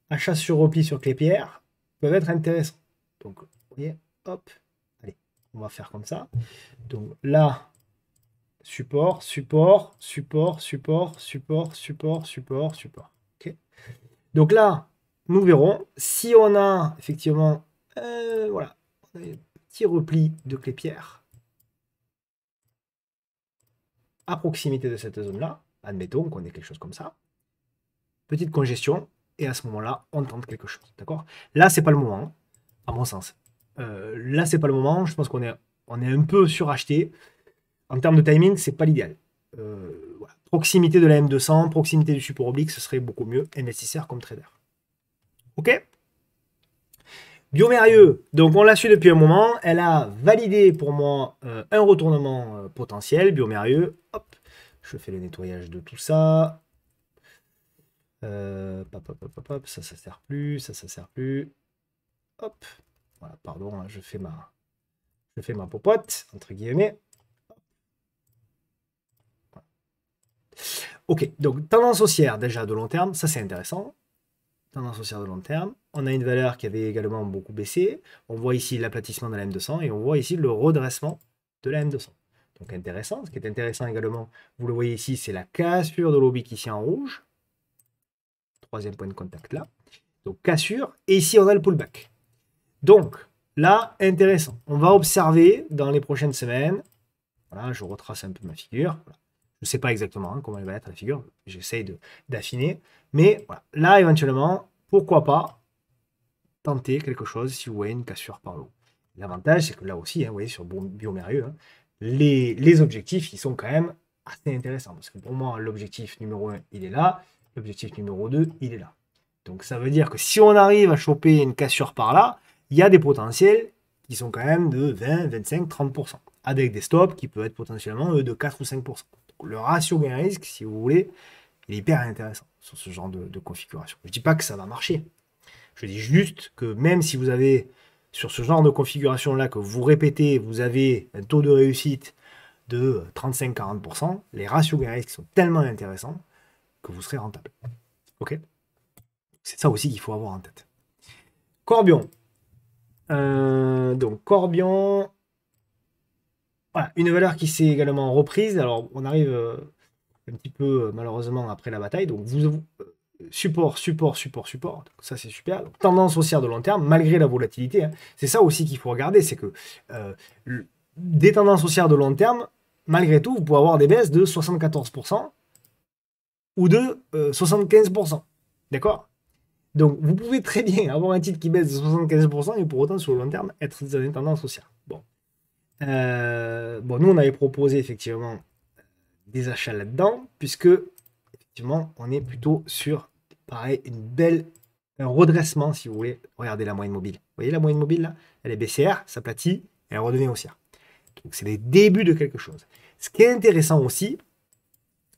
Achat sur repli sur clé-pierre peuvent être intéressants. Donc, vous voyez, hop, allez, on va faire comme ça. Donc là, support, support, support, support, support, support, support, support. Donc là, nous verrons si on a effectivement, euh, voilà, un petit repli de clé-pierre à proximité de cette zone-là. Admettons qu'on ait quelque chose comme ça petite congestion, et à ce moment-là, on tente quelque chose. D'accord? Là, c'est pas le moment, à mon sens. Euh, là, c'est pas le moment. Je pense qu'on est, on est un peu suracheté. En termes de timing, c'est pas l'idéal. Euh, proximité de la M200, proximité du support oblique, ce serait beaucoup mieux. Investisseur comme trader. Ok? Biomérieux, donc on l'a su depuis un moment, elle a validé pour moi euh, un retournement potentiel. Biomérieux, hop, je fais le nettoyage de tout ça. Euh, ça, ça sert plus, ça, ça sert plus. Hop, voilà, pardon, hein, je fais ma, je fais ma popote, entre guillemets. Ok, donc tendance haussière déjà de long terme, ça c'est intéressant. Tendance haussière de long terme. On a une valeur qui avait également beaucoup baissé. On voit ici l'aplatissement de la M200 et on voit ici le redressement de la M200. Donc intéressant. Ce qui est intéressant également, vous le voyez ici, c'est la cassure de l'oblique ici en rouge troisième point de contact là. Donc cassure. Et ici, on a le pullback. Donc là, intéressant. On va observer dans les prochaines semaines. Voilà, je retrace un peu ma figure. Je ne sais pas exactement hein, comment elle va être la figure. J'essaye d'affiner. Mais là, éventuellement, pourquoi pas tenter quelque chose si vous voyez une cassure par l'eau. L'avantage, c'est que là aussi, hein, vous voyez, sur Biomérieux, hein, les, les, objectifs, ils sont quand même assez intéressants. Parce que pour moi, l'objectif numéro 1, il est là. L'objectif numéro 2, il est là. Donc ça veut dire que si on arrive à choper une cassure par là, il y a des potentiels qui sont quand même de 20, 25, 30%. Avec des stops qui peuvent être potentiellement de 4 ou 5%. Donc le ratio gain-risque, si vous voulez, est hyper intéressant sur ce genre de, de configuration. Je ne dis pas que ça va marcher. Je dis juste que même si vous avez sur ce genre de configuration-là que vous répétez, vous avez un taux de réussite de 35-40%, les ratios gain-risque sont tellement intéressants que vous serez rentable. Ok? C'est ça aussi qu'il faut avoir en tête. Corbion. Euh, donc Corbion, voilà, une valeur qui s'est également reprise. Alors on arrive euh, un petit peu euh, malheureusement après la bataille. Donc vous, support, support, support, support. ça, c'est super. tendance haussière de long terme, malgré la volatilité. Hein. C'est ça aussi qu'il faut regarder, c'est que des tendances haussières de long terme, malgré tout, vous pouvez avoir des baisses de 74% ou de 75%. Euh, D'accord? Donc, vous pouvez très bien avoir un titre qui baisse de 75% et pour autant, sur le long terme, être dans une tendance haussière. Bon. Euh, bon, nous, on avait proposé effectivement des achats là-dedans, puisque effectivement, on est plutôt sur pareil, une belle, redressement, si vous voulez. Regardez la moyenne mobile. Vous voyez la moyenne mobile là? Elle est baissière, s'aplatit, elle redevient haussière. Donc c'est les débuts de quelque chose. Ce qui est intéressant aussi, euh,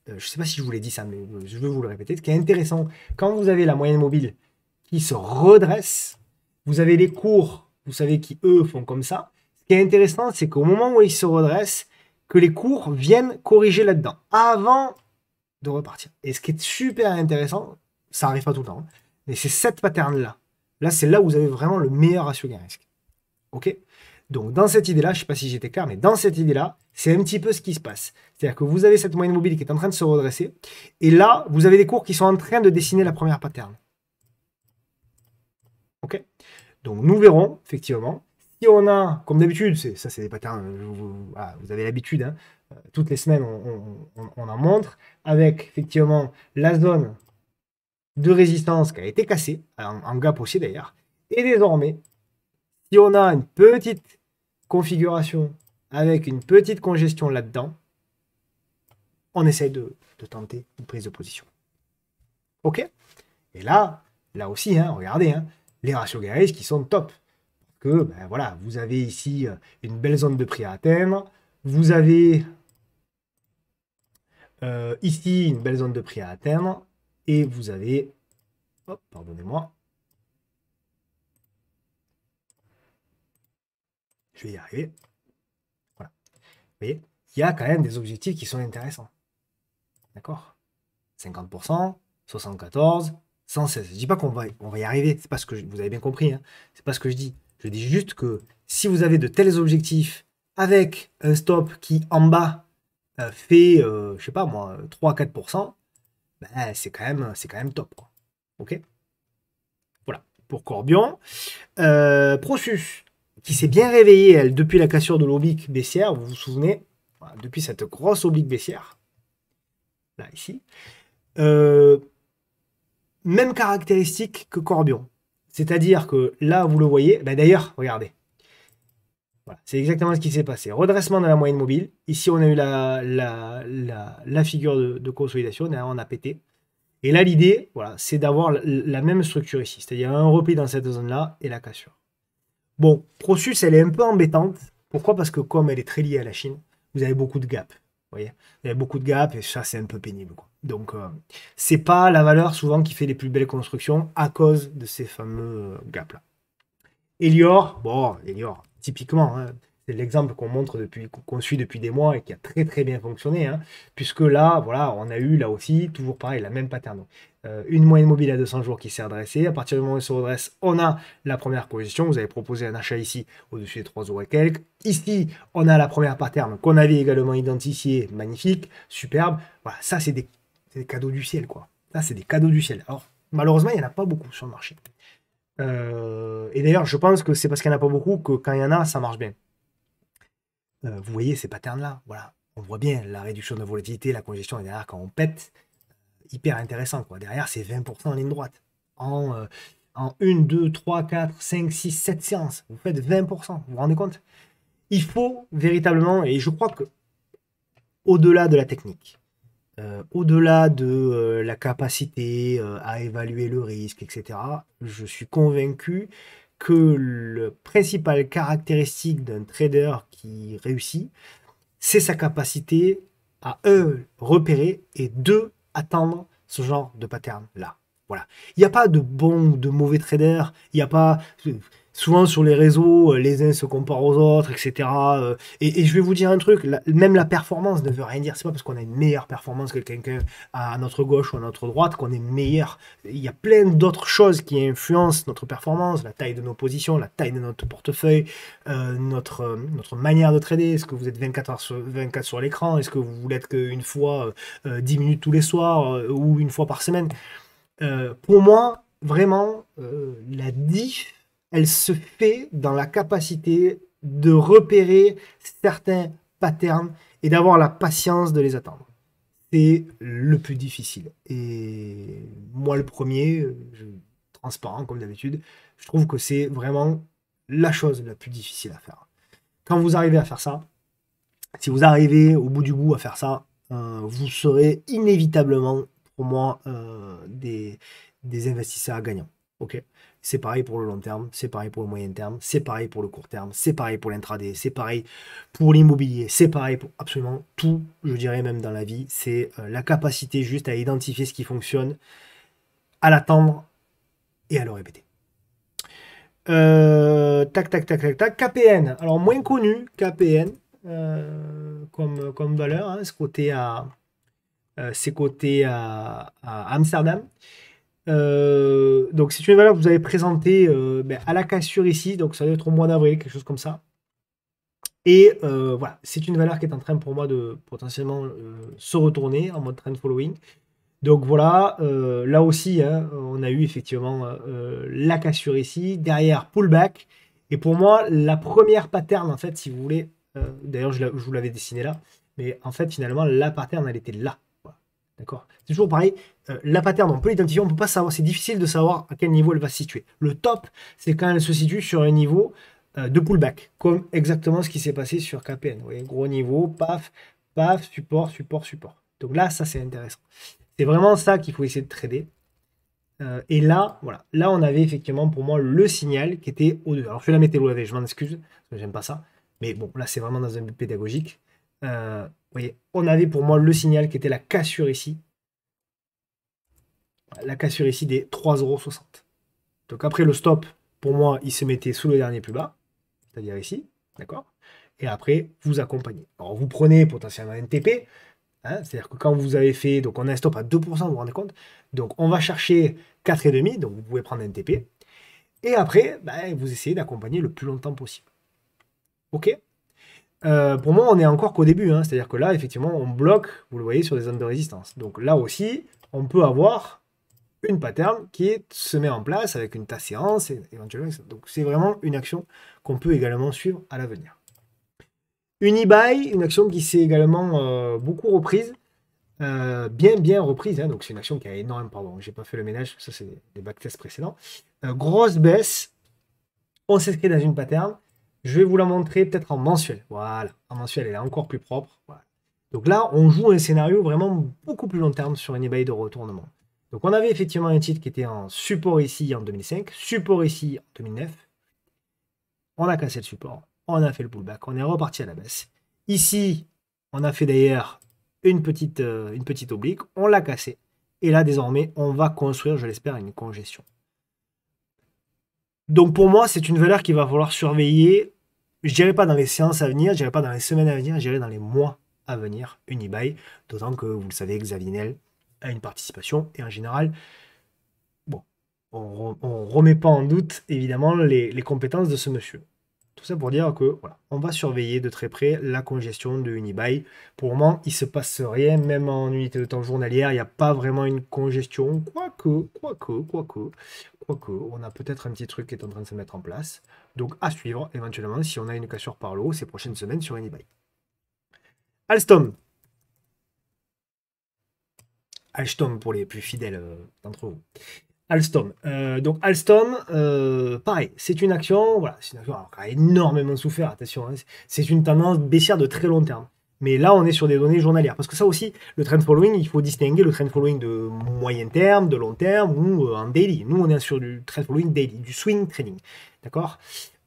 je ne sais pas si je vous l'ai dit ça, mais je veux vous le répéter. Ce qui est intéressant, quand vous avez la moyenne mobile qui se redresse, vous avez les cours, vous savez, qui eux font comme ça. Ce qui est intéressant, c'est qu'au moment où ils se redressent, que les cours viennent corriger là-dedans, avant de repartir. Et ce qui est super intéressant, ça arrive pas tout le temps. Hein. Mais c'est cette pattern-là. Là, c'est là où vous avez vraiment le meilleur ratio gain-risque. OK? Donc, dans cette idée-là, je ne sais pas si j'étais clair, mais dans cette idée-là, c'est un petit peu ce qui se passe. C'est-à-dire que vous avez cette moyenne mobile qui est en train de se redresser. Et là, vous avez des cours qui sont en train de dessiner la première pattern. OK? Donc, nous verrons, effectivement, si on a, comme d'habitude, ça c'est des patterns, vous, avez l'habitude, hein, euh, toutes les semaines on, on, en montre, avec effectivement la zone de résistance qui a été cassée, en, gap aussi d'ailleurs. Et désormais, si on a une petite configuration avec une petite congestion là-dedans, on essaie de, tenter une prise de position. OK? Et là, là aussi, hein, regardez, hein, les ratios gain qui sont top. Que ben voilà, vous avez ici euh, une belle zone de prix à atteindre. Vous avez euh, ici une belle zone de prix à atteindre. Et vous avez, pardonnez-moi, je vais y arriver. Voilà. Vous voyez, il y a quand même des objectifs qui sont intéressants. D'accord? 50%, 74, 116. Je ne dis pas qu'on va, on va y arriver, c'est pas ce que vous avez bien compris, hein. c'est pas ce que je dis. Je dis juste que si vous avez de tels objectifs avec un stop qui en bas euh, fait, euh, je sais pas moi, 3-4%, ben, c'est quand, même, quand même top. OK? Voilà, pour Corbion. Euh, Prosus, qui s'est bien réveillée, elle, depuis la cassure de l'oblique baissière, vous vous souvenez, depuis cette grosse oblique baissière, là, ici. Euh, même caractéristique que Corbion. C'est-à-dire que là, vous le voyez, ben d'ailleurs, regardez, c'est exactement ce qui s'est passé. Redressement de la moyenne mobile. Ici, on a eu la, figure de, consolidation. Derrière, on a pété. Et là, l'idée, voilà, c'est d'avoir la, même structure ici. C'est-à-dire un repli dans cette zone-là et la cassure. Bon, Prosus, elle est un peu embêtante. Pourquoi? Parce que comme elle est très liée à la Chine, vous avez beaucoup de gap. Vous voyez? Vous avez beaucoup de gap et ça, c'est un peu pénible. Donc, euh, c'est pas la valeur souvent qui fait les plus belles constructions à cause de ces fameux euh, gaps-là. Elior, bon, Elior, typiquement, hein, c'est l'exemple qu'on montre depuis, qu'on suit depuis des mois et qui a très très bien fonctionné, hein, puisque là, voilà, on a eu là aussi, toujours pareil, la même pattern. Euh, une moyenne mobile à 200 jours qui s'est redressée. À partir du moment où elle se redresse, on a la première position. Vous avez proposé un achat ici au-dessus des 3 euros et quelques. Ici, on a la première pattern qu'on avait également identifiée. Magnifique, superbe. Voilà, ça, c'est des, cadeaux du ciel, quoi. Ça, c'est des cadeaux du ciel. Alors, malheureusement, il n'y en a pas beaucoup sur le marché. Euh, et d'ailleurs, je pense que c'est parce qu'il n'y en a pas beaucoup que quand il y en a, ça marche bien. Euh, vous voyez ces patterns-là, voilà. on voit bien la réduction de la volatilité, la congestion, et derrière, quand on pète, hyper intéressant. Quoi. Derrière, c'est 20% en ligne droite. En, euh, en 1, 2, 3, 4, 5, 6, 7 séances, vous faites 20%. Vous vous rendez compte? Il faut véritablement, et je crois que au-delà de la technique, euh, au-delà de euh, la capacité à évaluer le risque, etc., je suis convaincu que le principal caractéristique d'un trader qui réussit, c'est sa capacité à, repérer et deux, attendre ce genre de pattern-là. Voilà. Il n'y a pas de bons ou de mauvais traders. Il n'y a pas souvent sur les réseaux, euh, les uns se comparent aux autres, etc. Euh, et, je vais vous dire un truc, même la performance ne veut rien dire. C'est pas parce qu'on a une meilleure performance que quelqu'un à notre gauche ou à notre droite qu'on est meilleur. Il y a plein d'autres choses qui influencent notre performance, la taille de nos positions, la taille de notre portefeuille, euh, notre, notre manière de trader. Est-ce que vous êtes 24 heures sur, 24 sur l'écran? Est-ce que vous être qu'une fois 10 minutes tous les soirs ou une fois par semaine? Pour moi, vraiment, la diff elle se fait dans la capacité de repérer certains patterns et d'avoir la patience de les attendre. C'est le plus difficile. Et moi, le premier, transparent comme d'habitude, je trouve que c'est vraiment la chose la plus difficile à faire. Quand vous arrivez à faire ça, si vous arrivez au bout du bout à faire ça, euh, vous serez inévitablement, pour moi, euh, des, des investisseurs gagnants. ok? C'est pareil pour le long terme, c'est pareil pour le moyen terme, c'est pareil pour le court terme, c'est pareil pour l'intraday, c'est pareil pour l'immobilier, c'est pareil pour absolument tout, je dirais même dans la vie. C'est euh, la capacité juste à identifier ce qui fonctionne, à l'attendre et à le répéter. Euh, tac, tac, tac, tac, tac. KPN. Alors, moins connu, KPN, euh, comme, comme valeur, hein, côté à, c'est côté à Amsterdam. Euh, donc c'est une valeur que vous avez présentée euh, ben, à la cassure ici, donc ça doit être au mois d'avril, quelque chose comme ça. Et euh, voilà, c'est une valeur qui est en train pour moi de potentiellement se retourner en mode trend following. Donc voilà, là aussi, hein, on a eu effectivement la cassure ici, derrière pullback. Et pour moi, la première pattern, en fait, si vous voulez, d'ailleurs je, je vous l'avais dessiné là, mais en fait, finalement, la pattern, elle était là. D'accord? C'est toujours pareil. Euh, la pattern, on peut l'identifier, on peut pas savoir. C'est difficile de savoir à quel niveau elle va se situer. Le top, c'est quand elle se situe sur un niveau euh, de pullback, comme exactement ce qui s'est passé sur KPN. Vous voyez, gros niveau, paf, paf, support, support, support. Donc là, ça, c'est intéressant. C'est vraiment ça qu'il faut essayer de trader. Euh, et là, voilà, là, on avait effectivement pour moi le signal qui était au 2 Alors, je vais la mettre l'OAV, je m'en excuse, j'aime pas ça. Mais bon, là, c'est vraiment dans un but pédagogique. Voyez, on avait pour moi le signal qui était la cassure ici, la cassure ici des 3,60€. Donc après le stop, pour moi, il se mettait sous le dernier plus bas, c'est-à-dire ici, d'accord? Et après, vous accompagnez. Alors vous prenez potentiellement un TP, hein, c'est-à-dire que quand vous avez fait, donc on a un stop à 2%, vous vous rendez compte? Donc on va chercher 4,5, donc vous pouvez prendre un TP. Et après, ben, vous essayez d'accompagner le plus longtemps possible. Ok? Euh, pour moi, on est encore qu'au début, hein. c'est-à-dire que là, effectivement, on bloque, vous le voyez, sur des zones de résistance. Donc là aussi, on peut avoir une pattern qui se met en place avec une tasse séance. Donc c'est vraiment une action qu'on peut également suivre à l'avenir. Unibuy, une action qui s'est également euh, beaucoup reprise, euh, bien bien reprise. Hein. donc c'est une action qui a énormément, pardon, j'ai pas fait le ménage, ça c'est des backtests précédents. Grosse baisse, on s'inscrit dans une pattern. Je vais vous la montrer peut-être en mensuel. Voilà, en mensuel, elle est encore plus propre. Donc là, on joue un scénario vraiment beaucoup plus long terme sur une eBay de retournement. Donc on avait effectivement un titre qui était en support ici en 2005, support ici en 2009. On a cassé le support, on a fait le pullback, on est reparti à la baisse. Ici, on a fait d'ailleurs une petite, euh, une petite oblique, on l'a cassé. Et là, désormais, on va construire, je l'espère, une congestion. Donc pour moi, c'est une valeur qu'il va falloir surveiller. Je dirais pas dans les séances à venir, je dirais pas dans les semaines à venir, je dirais dans les mois à venir, eBay. D'autant que, vous le savez, Xavier à une participation. Et en général, bon, on ne remet pas en doute évidemment les, compétences de ce monsieur. Tout ça pour dire que voilà, on va surveiller de très près la congestion de Unibail. Pour le moment, il se passe rien, même en unité de temps journalière, il n'y a pas vraiment une congestion. Quoique, quoique, quoique, quoique, on a peut-être un petit truc qui est en train de se mettre en place. Donc à suivre éventuellement si on a une cassure par l'eau ces prochaines semaines sur Unibail. Alstom. Alstom pour les plus fidèles euh, d'entre vous. Alstom. Euh, donc Alstom, euh, pareil, c'est une action, voilà, c'est une action qui a énormément souffert, attention, hein, c'est une tendance baissière de très long terme. Mais là, on est sur des données journalières. Parce que ça aussi, le trend following, il faut distinguer le trend following de moyen terme, de long terme ou en daily. Nous, on est sur du trend following daily, du swing trading. D'accord?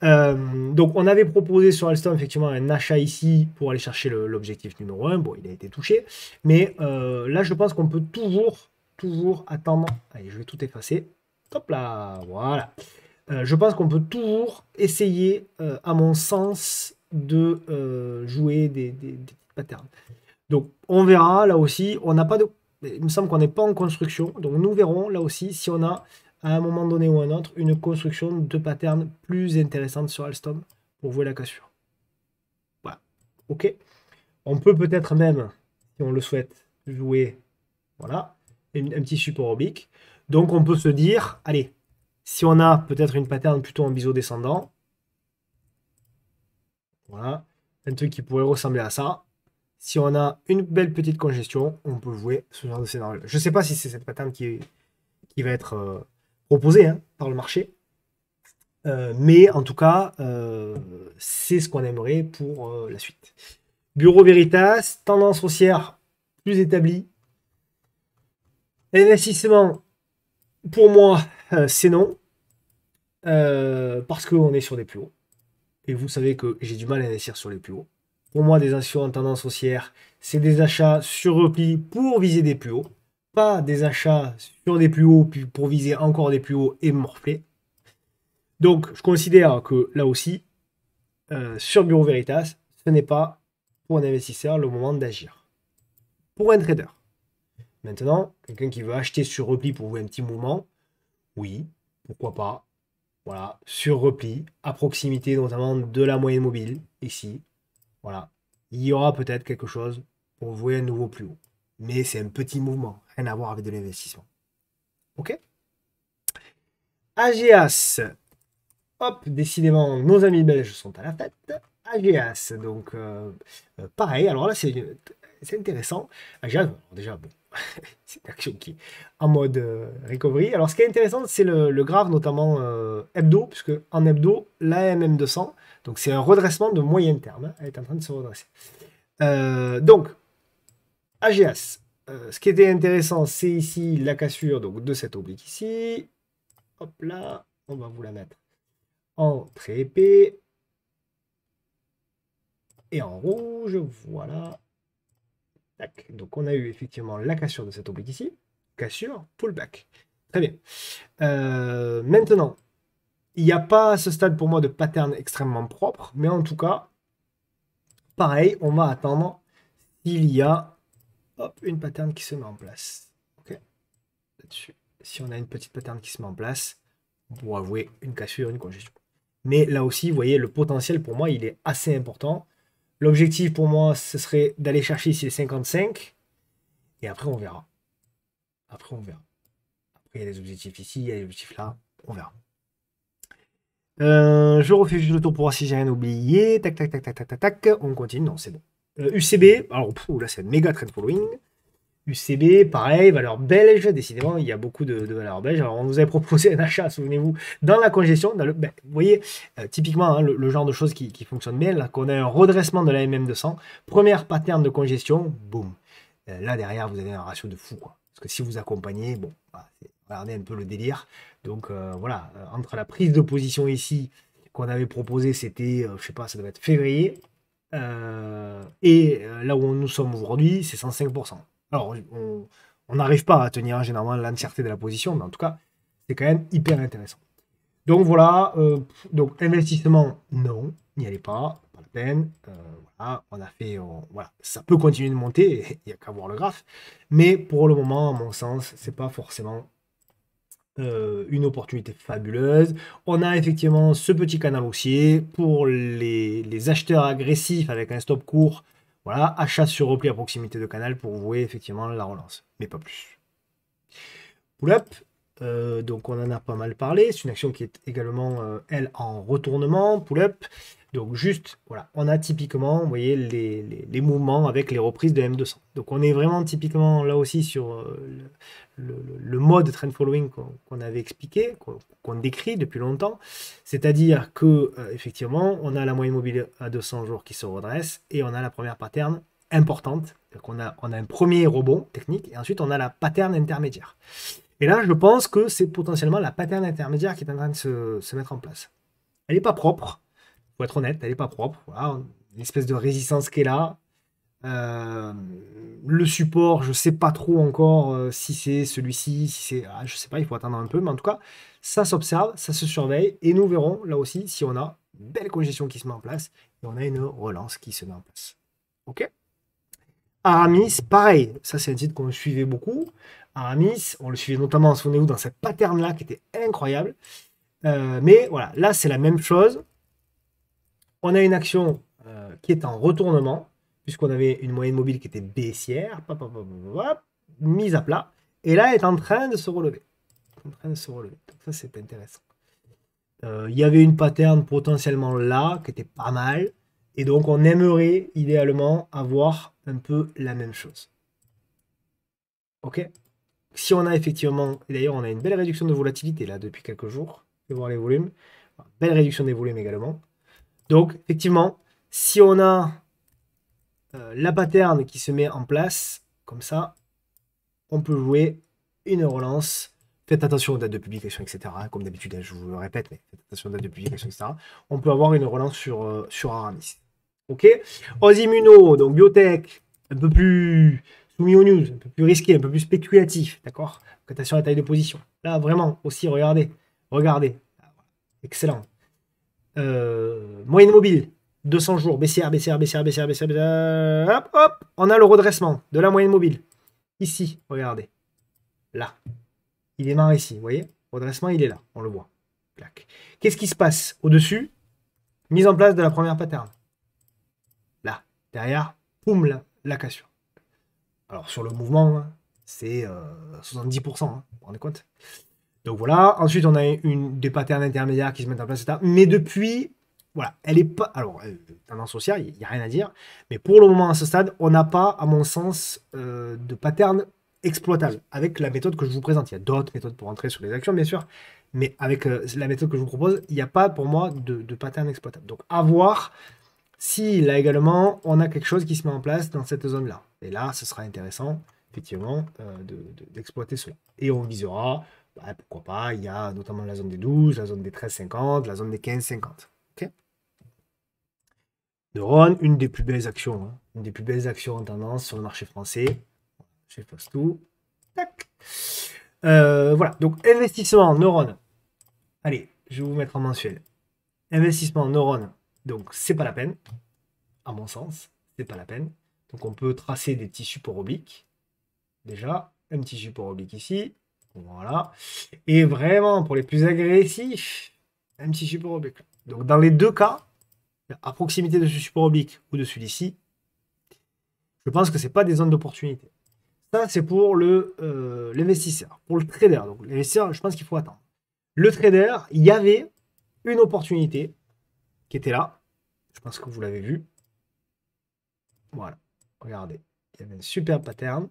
Euh, donc on avait proposé sur Alstom effectivement un achat ici pour aller chercher l'objectif numéro 1. Bon, il a été touché. Mais euh, là, je pense qu'on peut toujours, toujours attendre. Allez, je vais tout effacer. Hop là, voilà. Euh, je pense qu'on peut toujours essayer, à mon sens, de jouer des, patterns. Donc on verra là aussi. On n'a pas de. Il me semble qu'on n'est pas en construction. Donc nous verrons là aussi si on a à un moment donné ou un autre, une construction de pattern plus intéressante sur Alstom pour jouer la cassure. Voilà. Ok. On peut peut-être même, si on le souhaite, jouer voilà, un, petit support oblique. Donc on peut se dire, allez, si on a peut-être une pattern plutôt en biseau descendant, voilà, un truc qui pourrait ressembler à ça. Si on a une belle petite congestion, on peut jouer ce genre de scénario. Je ne sais pas si c'est cette pattern qui, va être euh, proposé hein, par le marché. Euh, mais en tout cas, euh, c'est ce qu'on aimerait pour la suite. Bureau Veritas, tendance haussière plus établie. Investissement, pour moi, c'est non. parce qu'on est sur des plus hauts. Et vous savez que j'ai du mal à investir sur les plus hauts. Pour moi, des actions en tendance haussière, c'est des achats sur repli pour viser des plus hauts pas des achats sur des plus hauts pour viser encore des plus hauts et morfler. Donc, je considère que là aussi, euh, sur Bureau Veritas, ce n'est pas pour un investisseur le moment d'agir. Pour un trader. Maintenant, quelqu'un qui veut acheter sur repli pour vous un petit mouvement, oui, pourquoi pas. Voilà, sur repli, à proximité notamment de la moyenne mobile, ici. Voilà, il y aura peut-être quelque chose pour vous un nouveau plus haut mais c'est un petit mouvement, rien à voir avec de l'investissement. Ok? AGAS. Hop, décidément, nos amis belges sont à la fête. AGAS, donc euh, euh, pareil, alors là c'est intéressant. AGAS, déjà, bon, <laughs> c'est une action qui en mode euh, recovery. Alors ce qui est intéressant, c'est le, le, graphe, notamment hebdo, puisque en hebdo, l'AMM 200, donc c'est un redressement de moyen terme, hein, elle est en train de se redresser. donc, AGS. Euh, ce qui était intéressant, c'est ici la cassure donc, de cette oblique ici. Hop là, on va vous la mettre en très épais. Et en rouge, voilà. Donc on a eu effectivement la cassure de cette oblique ici. Cassure, pullback. Très bien. Euh, maintenant, il n'y a pas à ce stade pour moi de pattern extrêmement propre, mais en tout cas, pareil, on va attendre s'il y a une pattern qui se met en place. Là-dessus. Si on a une petite pattern qui se met en place, on pourra avouer une cassure, une congestion. Mais là aussi, vous voyez, le potentiel pour moi, il est assez important. L'objectif pour moi, ce serait d'aller chercher ici les 55. Et après, on verra. Après, on verra. Après, il y a des objectifs ici, il y a des objectifs là. On verra. Euh, je refais juste le tour pour voir si j'ai rien oublié. Tac, tac, tac, tac, tac, tac. On continue. Non, c'est bon. UCB, euh, alors là c'est un méga trend following. UCB, pareil, valeur belge, décidément, il y a beaucoup de, valeurs belges. Alors, on nous avait <laughs> proposé un achat, souvenez-vous, dans la congestion. Dans le, ben, vous voyez, euh, typiquement, hein, le, genre de choses qui, fonctionne bien, là, qu'on a un redressement de la MM200, première pattern de congestion, boum. Euh, là, derrière, vous avez un ratio de fou, quoi. Parce que si vous accompagnez, bon, bah, regardez un peu le délire. Donc, voilà, entre la prise de position ici, qu'on avait proposé, c'était, je sais pas, ça devait être février, euh, et euh, là où nous sommes aujourd'hui, c'est 105%. Alors, on n'arrive pas à tenir généralement l'entièreté de la position, mais en tout cas, c'est quand même hyper intéressant. Donc voilà, euh, donc investissement, non, n'y allez pas, pas la peine. voilà, on a fait, ça peut continuer de monter, <laughs> il n'y a qu'à voir le graphe, mais pour le moment, à mon sens, c'est pas forcément euh, une opportunité fabuleuse. On a effectivement ce petit canal haussier pour les, acheteurs agressifs avec un stop court. Voilà, achat sur repli à proximité de canal pour jouer effectivement la relance, mais pas plus. Pull up, euh, donc on en a pas mal parlé. C'est une action qui est également, euh, elle, en retournement, pull-up. Donc juste, voilà, on a typiquement, vous voyez, les, mouvements avec les reprises de M200. Donc on est vraiment typiquement là aussi sur euh, le, mode trend following qu'on avait expliqué, qu'on décrit depuis longtemps. C'est-à-dire que effectivement, on a la moyenne mobile à 200 jours qui se redresse et on a la première pattern importante. Donc on a, on a un premier rebond technique et ensuite on a la pattern intermédiaire. Et là, je pense que c'est potentiellement la pattern intermédiaire qui est en train de se, mettre en place. Elle n'est pas propre, faut être honnête, elle n'est pas propre. Voilà, une espèce de résistance qui est là. Euh, le support, je ne sais pas trop encore euh, si c'est celui-ci, si c'est. Ah, je ne sais pas, il faut attendre un peu, mais en tout cas, ça s'observe, ça se surveille, et nous verrons là aussi si on a une belle congestion qui se met en place et on a une relance qui se met en place. Ok? Aramis, pareil, ça c'est un titre qu'on suivait beaucoup. Aramis, on le suivait notamment, souvenez-vous, dans cette pattern-là qui était incroyable. Euh, mais voilà, là c'est la même chose. On a une action euh, qui est en retournement, puisqu'on avait une moyenne mobile qui était baissière, mise à plat. Et là, elle est en train de se relever. En train de se relever. Ça, c'est intéressant. Euh, il y avait une pattern potentiellement là, qui était pas mal. Et donc, on aimerait idéalement avoir un peu la même chose. Ok Si on a effectivement, d'ailleurs, on a une belle réduction de volatilité là depuis quelques jours. Je voir les volumes. Belle réduction des volumes également. Donc, effectivement, si on a euh, la pattern qui se met en place, comme ça, on peut jouer une relance. Faites attention aux dates de publication, etc. Comme d'habitude, je vous le répète, mais faites attention aux dates de publication, etc. On peut avoir une relance sur, euh, sur Aramis. Ok Osimmuno, donc biotech, un peu plus soumis aux news, un peu plus risqué, un peu plus spéculatif, d'accord? Cotation à taille de position. Là, vraiment, aussi, regardez, regardez. Excellent. Euh, moyenne mobile, 200 jours, BCR, BCR, BCR, BCR, BCR, BCR, hop, hop, on a le redressement de la moyenne mobile. Ici, regardez. Là. Il démarre ici, vous voyez? Redressement, il est là, on le voit. Qu'est-ce qui se passe au-dessus? Mise en place de la première pattern. Derrière, poum, la, cassure. Alors sur le mouvement, hein, c'est 70%, euh, hein, vous vous rendez compte? Donc voilà, ensuite on a une, des patterns intermédiaires qui se mettent en place, etc. Mais depuis, voilà, elle est pas... Alors, euh, tendance sociale, il n'y a rien à dire. Mais pour le moment, à ce stade, on n'a pas, à mon sens, euh, de pattern exploitable avec la méthode que je vous présente. Il y a d'autres méthodes pour entrer sur les actions, bien sûr. Mais avec la méthode que je vous propose, il n'y a pas pour moi de, de pattern exploitable. Donc à voir si là également, on a quelque chose qui se met en place dans cette zone-là. Et là, ce sera intéressant, effectivement, euh, d'exploiter cela. Et on visera, bah, pourquoi pas, il y a notamment la zone des 12, la zone des 13,50, la zone des 15,50. Ok? Neuron, une des plus belles actions, hein. une des plus belles actions en tendance sur le marché français. J'efface tout. Tac. Euh, voilà, donc investissement Neuron. Allez, je vais vous mettre en mensuel. Investissement Neuron, donc, c'est pas la peine, à mon sens, c'est pas la peine. Donc, on peut tracer des petits supports obliques. Déjà, un petit support oblique ici. Voilà. Et vraiment, pour les plus agressifs, un petit support oblique. Donc, dans les deux cas, à proximité de ce support oblique ou de celui-ci, je pense que ce n'est pas des zones d'opportunité. Ça, c'est pour euh, l'investisseur, pour le trader. Donc, l'investisseur, je pense qu'il faut attendre. Le trader, il y avait une opportunité qui était là. Je pense que vous l'avez vu. Voilà, regardez. Il y avait un super pattern.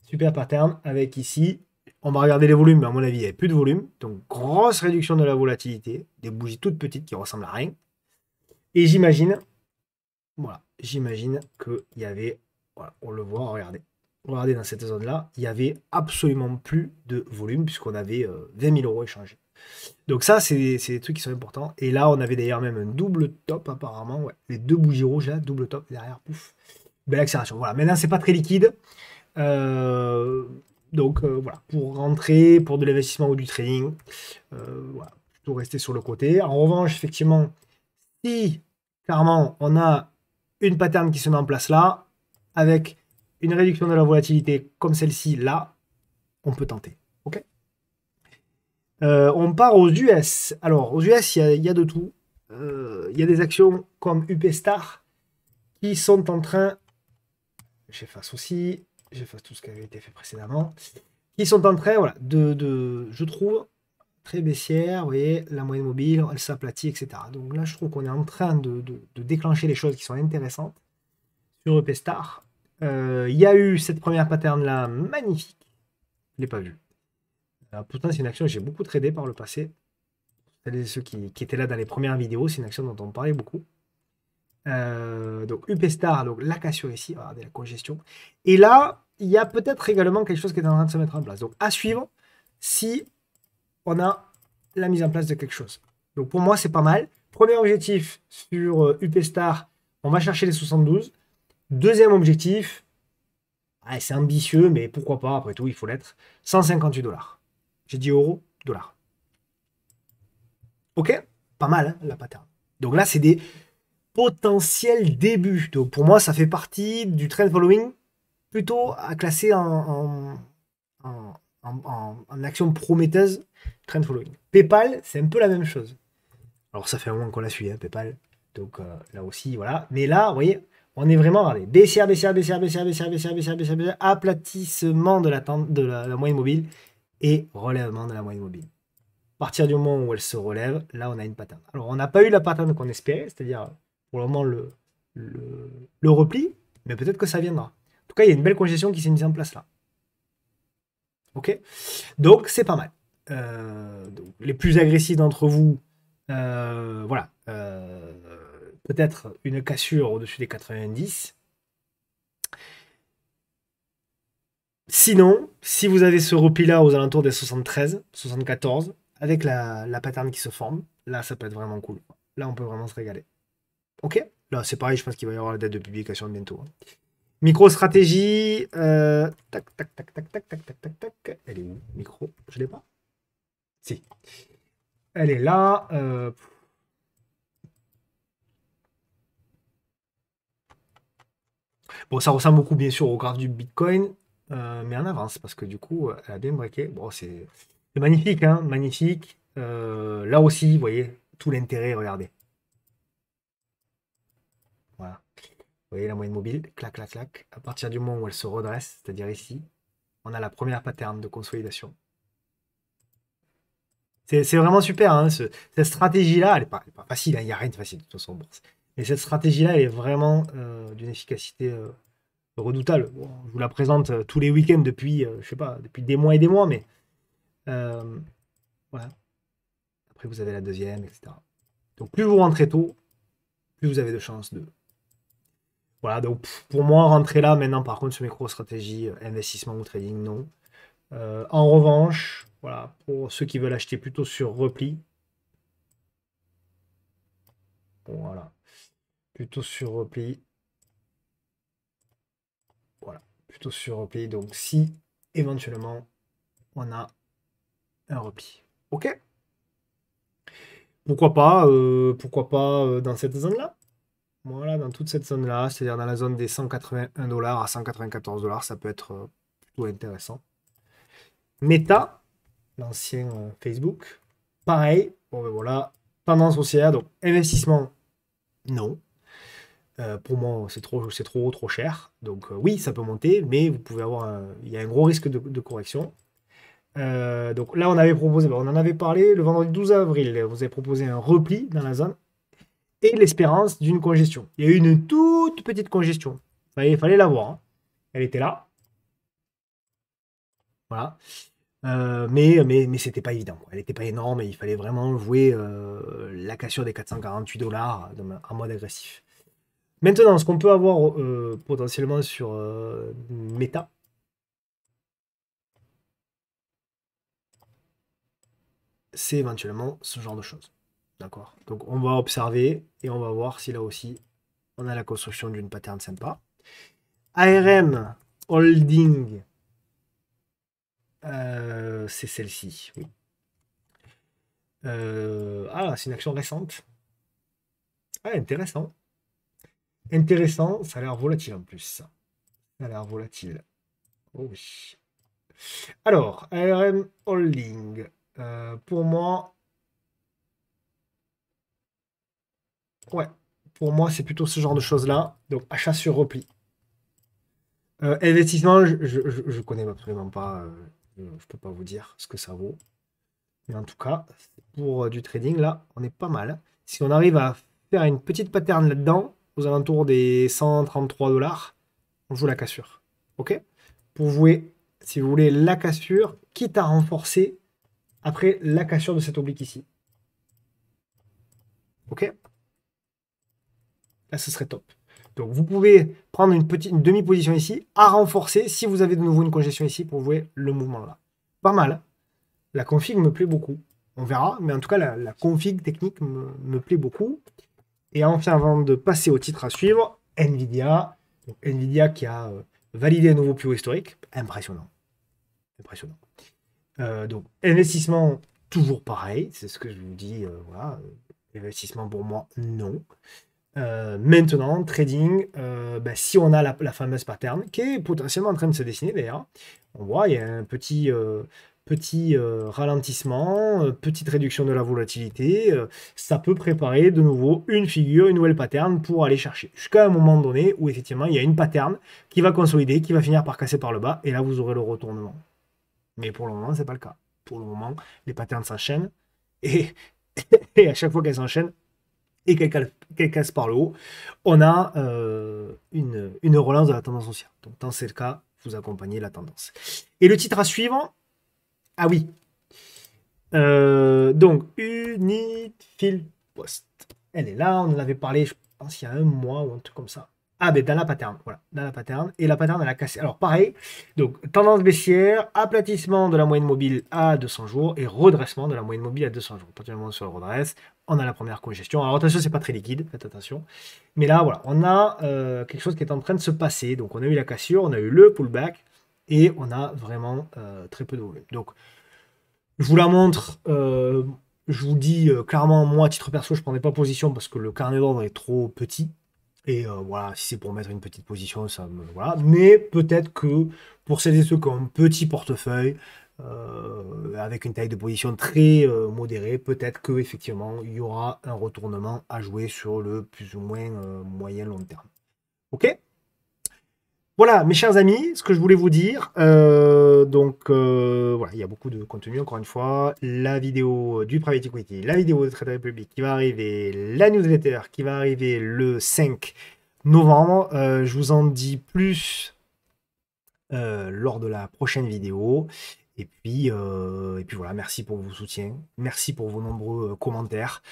Super pattern avec ici, on va regarder les volumes, mais à mon avis, il n'y avait plus de volume. Donc, grosse réduction de la volatilité. Des bougies toutes petites qui ressemblent à rien. Et j'imagine, voilà, j'imagine qu'il y avait, on le voit, regardez. Regardez dans cette zone-là, il n'y avait absolument plus de volume puisqu'on avait 20 000 euros échangés. Donc ça, c'est des trucs qui sont importants. Et là, on avait d'ailleurs même un double top apparemment. Les deux bougies rouges là, double top derrière, pouf. Belle accélération. Voilà, maintenant c'est pas très liquide. Euh, donc euh, voilà, pour rentrer, pour de l'investissement ou du trading, euh, plutôt rester sur le côté. En revanche, effectivement, si clairement on a une pattern qui se met en place là, avec une réduction de la volatilité comme celle-ci là, on peut tenter. Euh, on part aux US. Alors, aux US, il y, a de tout. Euh, il y a des actions comme UPStar qui sont en train. J'efface aussi. J'efface tout ce qui avait été fait précédemment. qui sont en train, voilà, de, de je trouve, très baissière, vous voyez, la moyenne mobile, elle s'aplatit, etc. Donc là, je trouve qu'on est en train de, déclencher les choses qui sont intéressantes sur EP Star. Euh, il y a eu cette première pattern là, magnifique. Je ne l'ai pas pourtant, c'est une action que j'ai beaucoup tradé par le passé. Ceux qui, étaient là dans les premières vidéos, c'est une action dont on parlait beaucoup. Euh, donc UP Star, donc la cassure ici, regardez la congestion. Et là, il y a peut-être également quelque chose qui est en train de se mettre en place. Donc à suivre si on a la mise en place de quelque chose. Donc pour moi, c'est pas mal. Premier objectif sur UP euh, Star, on va chercher les 72. Deuxième objectif, c'est ambitieux, mais pourquoi pas, après tout, il faut l'être. 158 dollars. J'ai dit euros, dollars. Ok Pas mal, hein, la pattern. Donc là, c'est des potentiels débuts. Donc pour moi, ça fait partie du trend following plutôt à classer en, en action prometteuse trend following. PayPal, c'est un peu la même chose. Alors ça fait un moment qu'on la suit, hein, PayPal. Donc euh, là aussi, voilà. Mais là, vous voyez, on est vraiment, regardez, baissière, baissière, baissière, baissière, baissière, baissière, baissière, baissière, baissière, aplatissement de la, de la, moyenne mobile et relèvement de la moyenne mobile. À partir du moment où elle se relève, là, on a une pattern. Alors, on n'a pas eu la pattern qu'on espérait, c'est-à-dire pour le moment le, repli, mais peut-être que ça viendra. En tout cas, il y a une belle congestion qui s'est mise en place là. Ok? Donc, c'est pas mal. Euh, les plus agressifs d'entre vous, euh, voilà, euh, peut-être une cassure au-dessus des 90. Sinon, si vous avez ce repli-là aux alentours des 73, 74, avec la, pattern qui se forme, là, ça peut être vraiment cool. Là, on peut vraiment se régaler. Ok? Là, c'est pareil, je pense qu'il va y avoir la date de publication bientôt. Hein. Micro-stratégie. tac, tac, tac, tac, tac, tac, tac, tac, tac. Elle est où Micro? Je l'ai pas? Si. Elle est là. Euh, bon, ça ressemble beaucoup, bien sûr, au graphe du Bitcoin, euh, mais en avance, parce que du coup, elle a bien braqué. Bon, c'est magnifique, hein, magnifique. Euh, là aussi, vous voyez, tout l'intérêt, regardez. Voilà. Vous voyez la moyenne mobile, clac, clac, clac. À partir du moment où elle se redresse, c'est-à-dire ici, on a la première pattern de consolidation. C'est vraiment super. Hein, cette stratégie-là, elle n'est pas, facile. Hein, il n'y a rien de facile de toute façon Mais cette stratégie-là, elle est vraiment euh, d'une efficacité euh, redoutable. je vous la présente euh, tous les week-ends depuis, je sais pas, depuis des mois et des mois, mais voilà. Après, vous avez la deuxième, etc. Donc, plus vous rentrez tôt, plus vous avez de chances de. Voilà, donc pour moi, rentrer là maintenant, par contre, sur micro-stratégie, investissement ou trading, non. en revanche, voilà, pour ceux qui veulent acheter plutôt sur repli. Voilà. Plutôt sur repli. Voilà. Plutôt sur repli. Donc si éventuellement on a un repli. Ok? Pourquoi pas, euh, pourquoi pas euh, dans cette zone-là? Voilà, dans toute cette zone-là, c'est-à-dire dans la zone des 181 dollars à 194 dollars, ça peut être euh, plutôt intéressant. Meta, l'ancien Facebook. Pareil, bon ben voilà, tendance haussière, donc investissement, non. Euh, pour moi, c'est trop, c'est trop, trop cher. Donc euh, oui, ça peut monter, mais vous pouvez avoir, il y a un gros risque de, correction. donc là, on avait proposé, ben, on en avait parlé le vendredi 12 avril. Vous avez proposé un repli dans la zone et l'espérance d'une congestion. Il y a eu une toute petite congestion. Il fallait la voir. Hein. Elle était là. Voilà. Euh, mais mais, mais pas évident. Elle n'était pas énorme et il fallait vraiment jouer euh, la cassure des 448 dollars en mode agressif. Maintenant, ce qu'on peut avoir euh, potentiellement sur Meta, c'est éventuellement ce genre de choses. D'accord? Donc on va observer et on va voir si là aussi on a la construction d'une pattern sympa. ARM Holding euh, c'est celle-ci. Euh, ah, c'est une action récente. Ah, intéressant. Intéressant, ça a l'air volatile en plus. Ça a l'air volatile. Oh oui. Alors, ARM Holding. Euh, pour moi. Ouais. Pour moi, c'est plutôt ce genre de choses-là. Donc, achat sur repli. investissement, je ne connais absolument pas. Je ne peux pas vous dire ce que ça vaut. Mais en tout cas, pour du trading, là, on est pas mal. Si on arrive à faire une petite pattern là-dedans, aux alentours des 133 dollars, on joue la cassure. OK? Pour jouer, si vous voulez, la cassure, quitte à renforcer après la cassure de cette oblique ici. OK? Là, ce serait top. Donc, vous pouvez prendre une, petite, demi-position ici, à renforcer si vous avez de nouveau une congestion ici pour jouer le mouvement là. Pas mal. La config me plaît beaucoup. On verra, mais en tout cas, la, config technique me, plaît beaucoup. Et enfin, avant de passer au titre à suivre, Nvidia. Nvidia qui a euh, validé un nouveau plus haut historique. Impressionnant. Impressionnant. Euh, donc, investissement, toujours pareil. C'est ce que je vous dis. Euh, voilà. Investissement pour moi, non. maintenant, trading, ben, si on a la, la, fameuse pattern, qui est potentiellement en train de se dessiner d'ailleurs, on voit, il y a un petit, petit euh, ralentissement, euh, petite réduction de la volatilité, euh, ça peut préparer de nouveau une figure, une nouvelle pattern pour aller chercher. Jusqu'à un moment donné où effectivement il y a une pattern qui va consolider, qui va finir par casser par le bas, et là vous aurez le retournement. Mais pour le moment, ce n'est pas le cas. Pour le moment, les patterns s'enchaînent, <laughs> et, à chaque fois qu'elles s'enchaînent, et qu'elles cassent par le haut, on a une, une relance de la tendance haussière. Donc dans ce cas, vous accompagnez la tendance. Et le titre à suivre, ah oui. Euh, donc, Unifil Post. Elle est là, on en avait parlé, je pense, il y a un mois ou un truc comme ça. Ah, ben dans la pattern, voilà, dans la pattern. Et la pattern, elle a cassé. Alors, pareil, donc tendance baissière, aplatissement de la moyenne mobile à 200 jours et redressement de la moyenne mobile à 200 jours. Particulièrement sur le redresse, on a la première congestion. Alors, attention, c'est pas très liquide, faites attention. Mais là, voilà, on a euh, quelque chose qui est en train de se passer. Donc, on a eu la cassure, on a eu le pullback et on a vraiment euh, très peu de volume. Donc, je vous la montre. Euh, je vous dis euh, clairement, moi, à titre perso, je ne prendrai pas position parce que le carnet d'ordre est trop petit. Et voilà, si c'est pour mettre une petite position, ça me. Voilà. Mais peut-être que pour celles et ceux qui ont un petit portefeuille, avec une taille de position très modérée, peut-être qu'effectivement, il y aura un retournement à jouer sur le plus ou moins moyen long terme. Ok? Voilà, mes chers amis, ce que je voulais vous dire. Euh, donc, euh, voilà, il y a beaucoup de contenu, encore une fois. La vidéo du Private Equity, la vidéo de Trade Republic qui va arriver, la newsletter qui va arriver le 5 novembre. Euh, je vous en dis plus lors de la prochaine vidéo. Et puis, et puis voilà, merci pour vos soutiens. Merci pour vos nombreux commentaires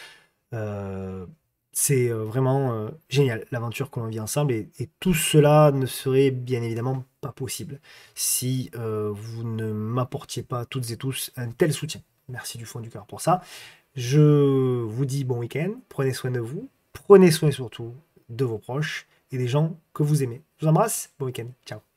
c'est euh, vraiment euh, génial l'aventure qu'on vit ensemble et, tout cela ne serait bien évidemment pas possible si euh, vous ne m'apportiez pas toutes et tous un tel soutien. Merci du fond du cœur pour ça. Je vous dis bon week-end, prenez soin de vous, prenez soin surtout de vos proches et des gens que vous aimez. Je vous embrasse, bon week-end, ciao.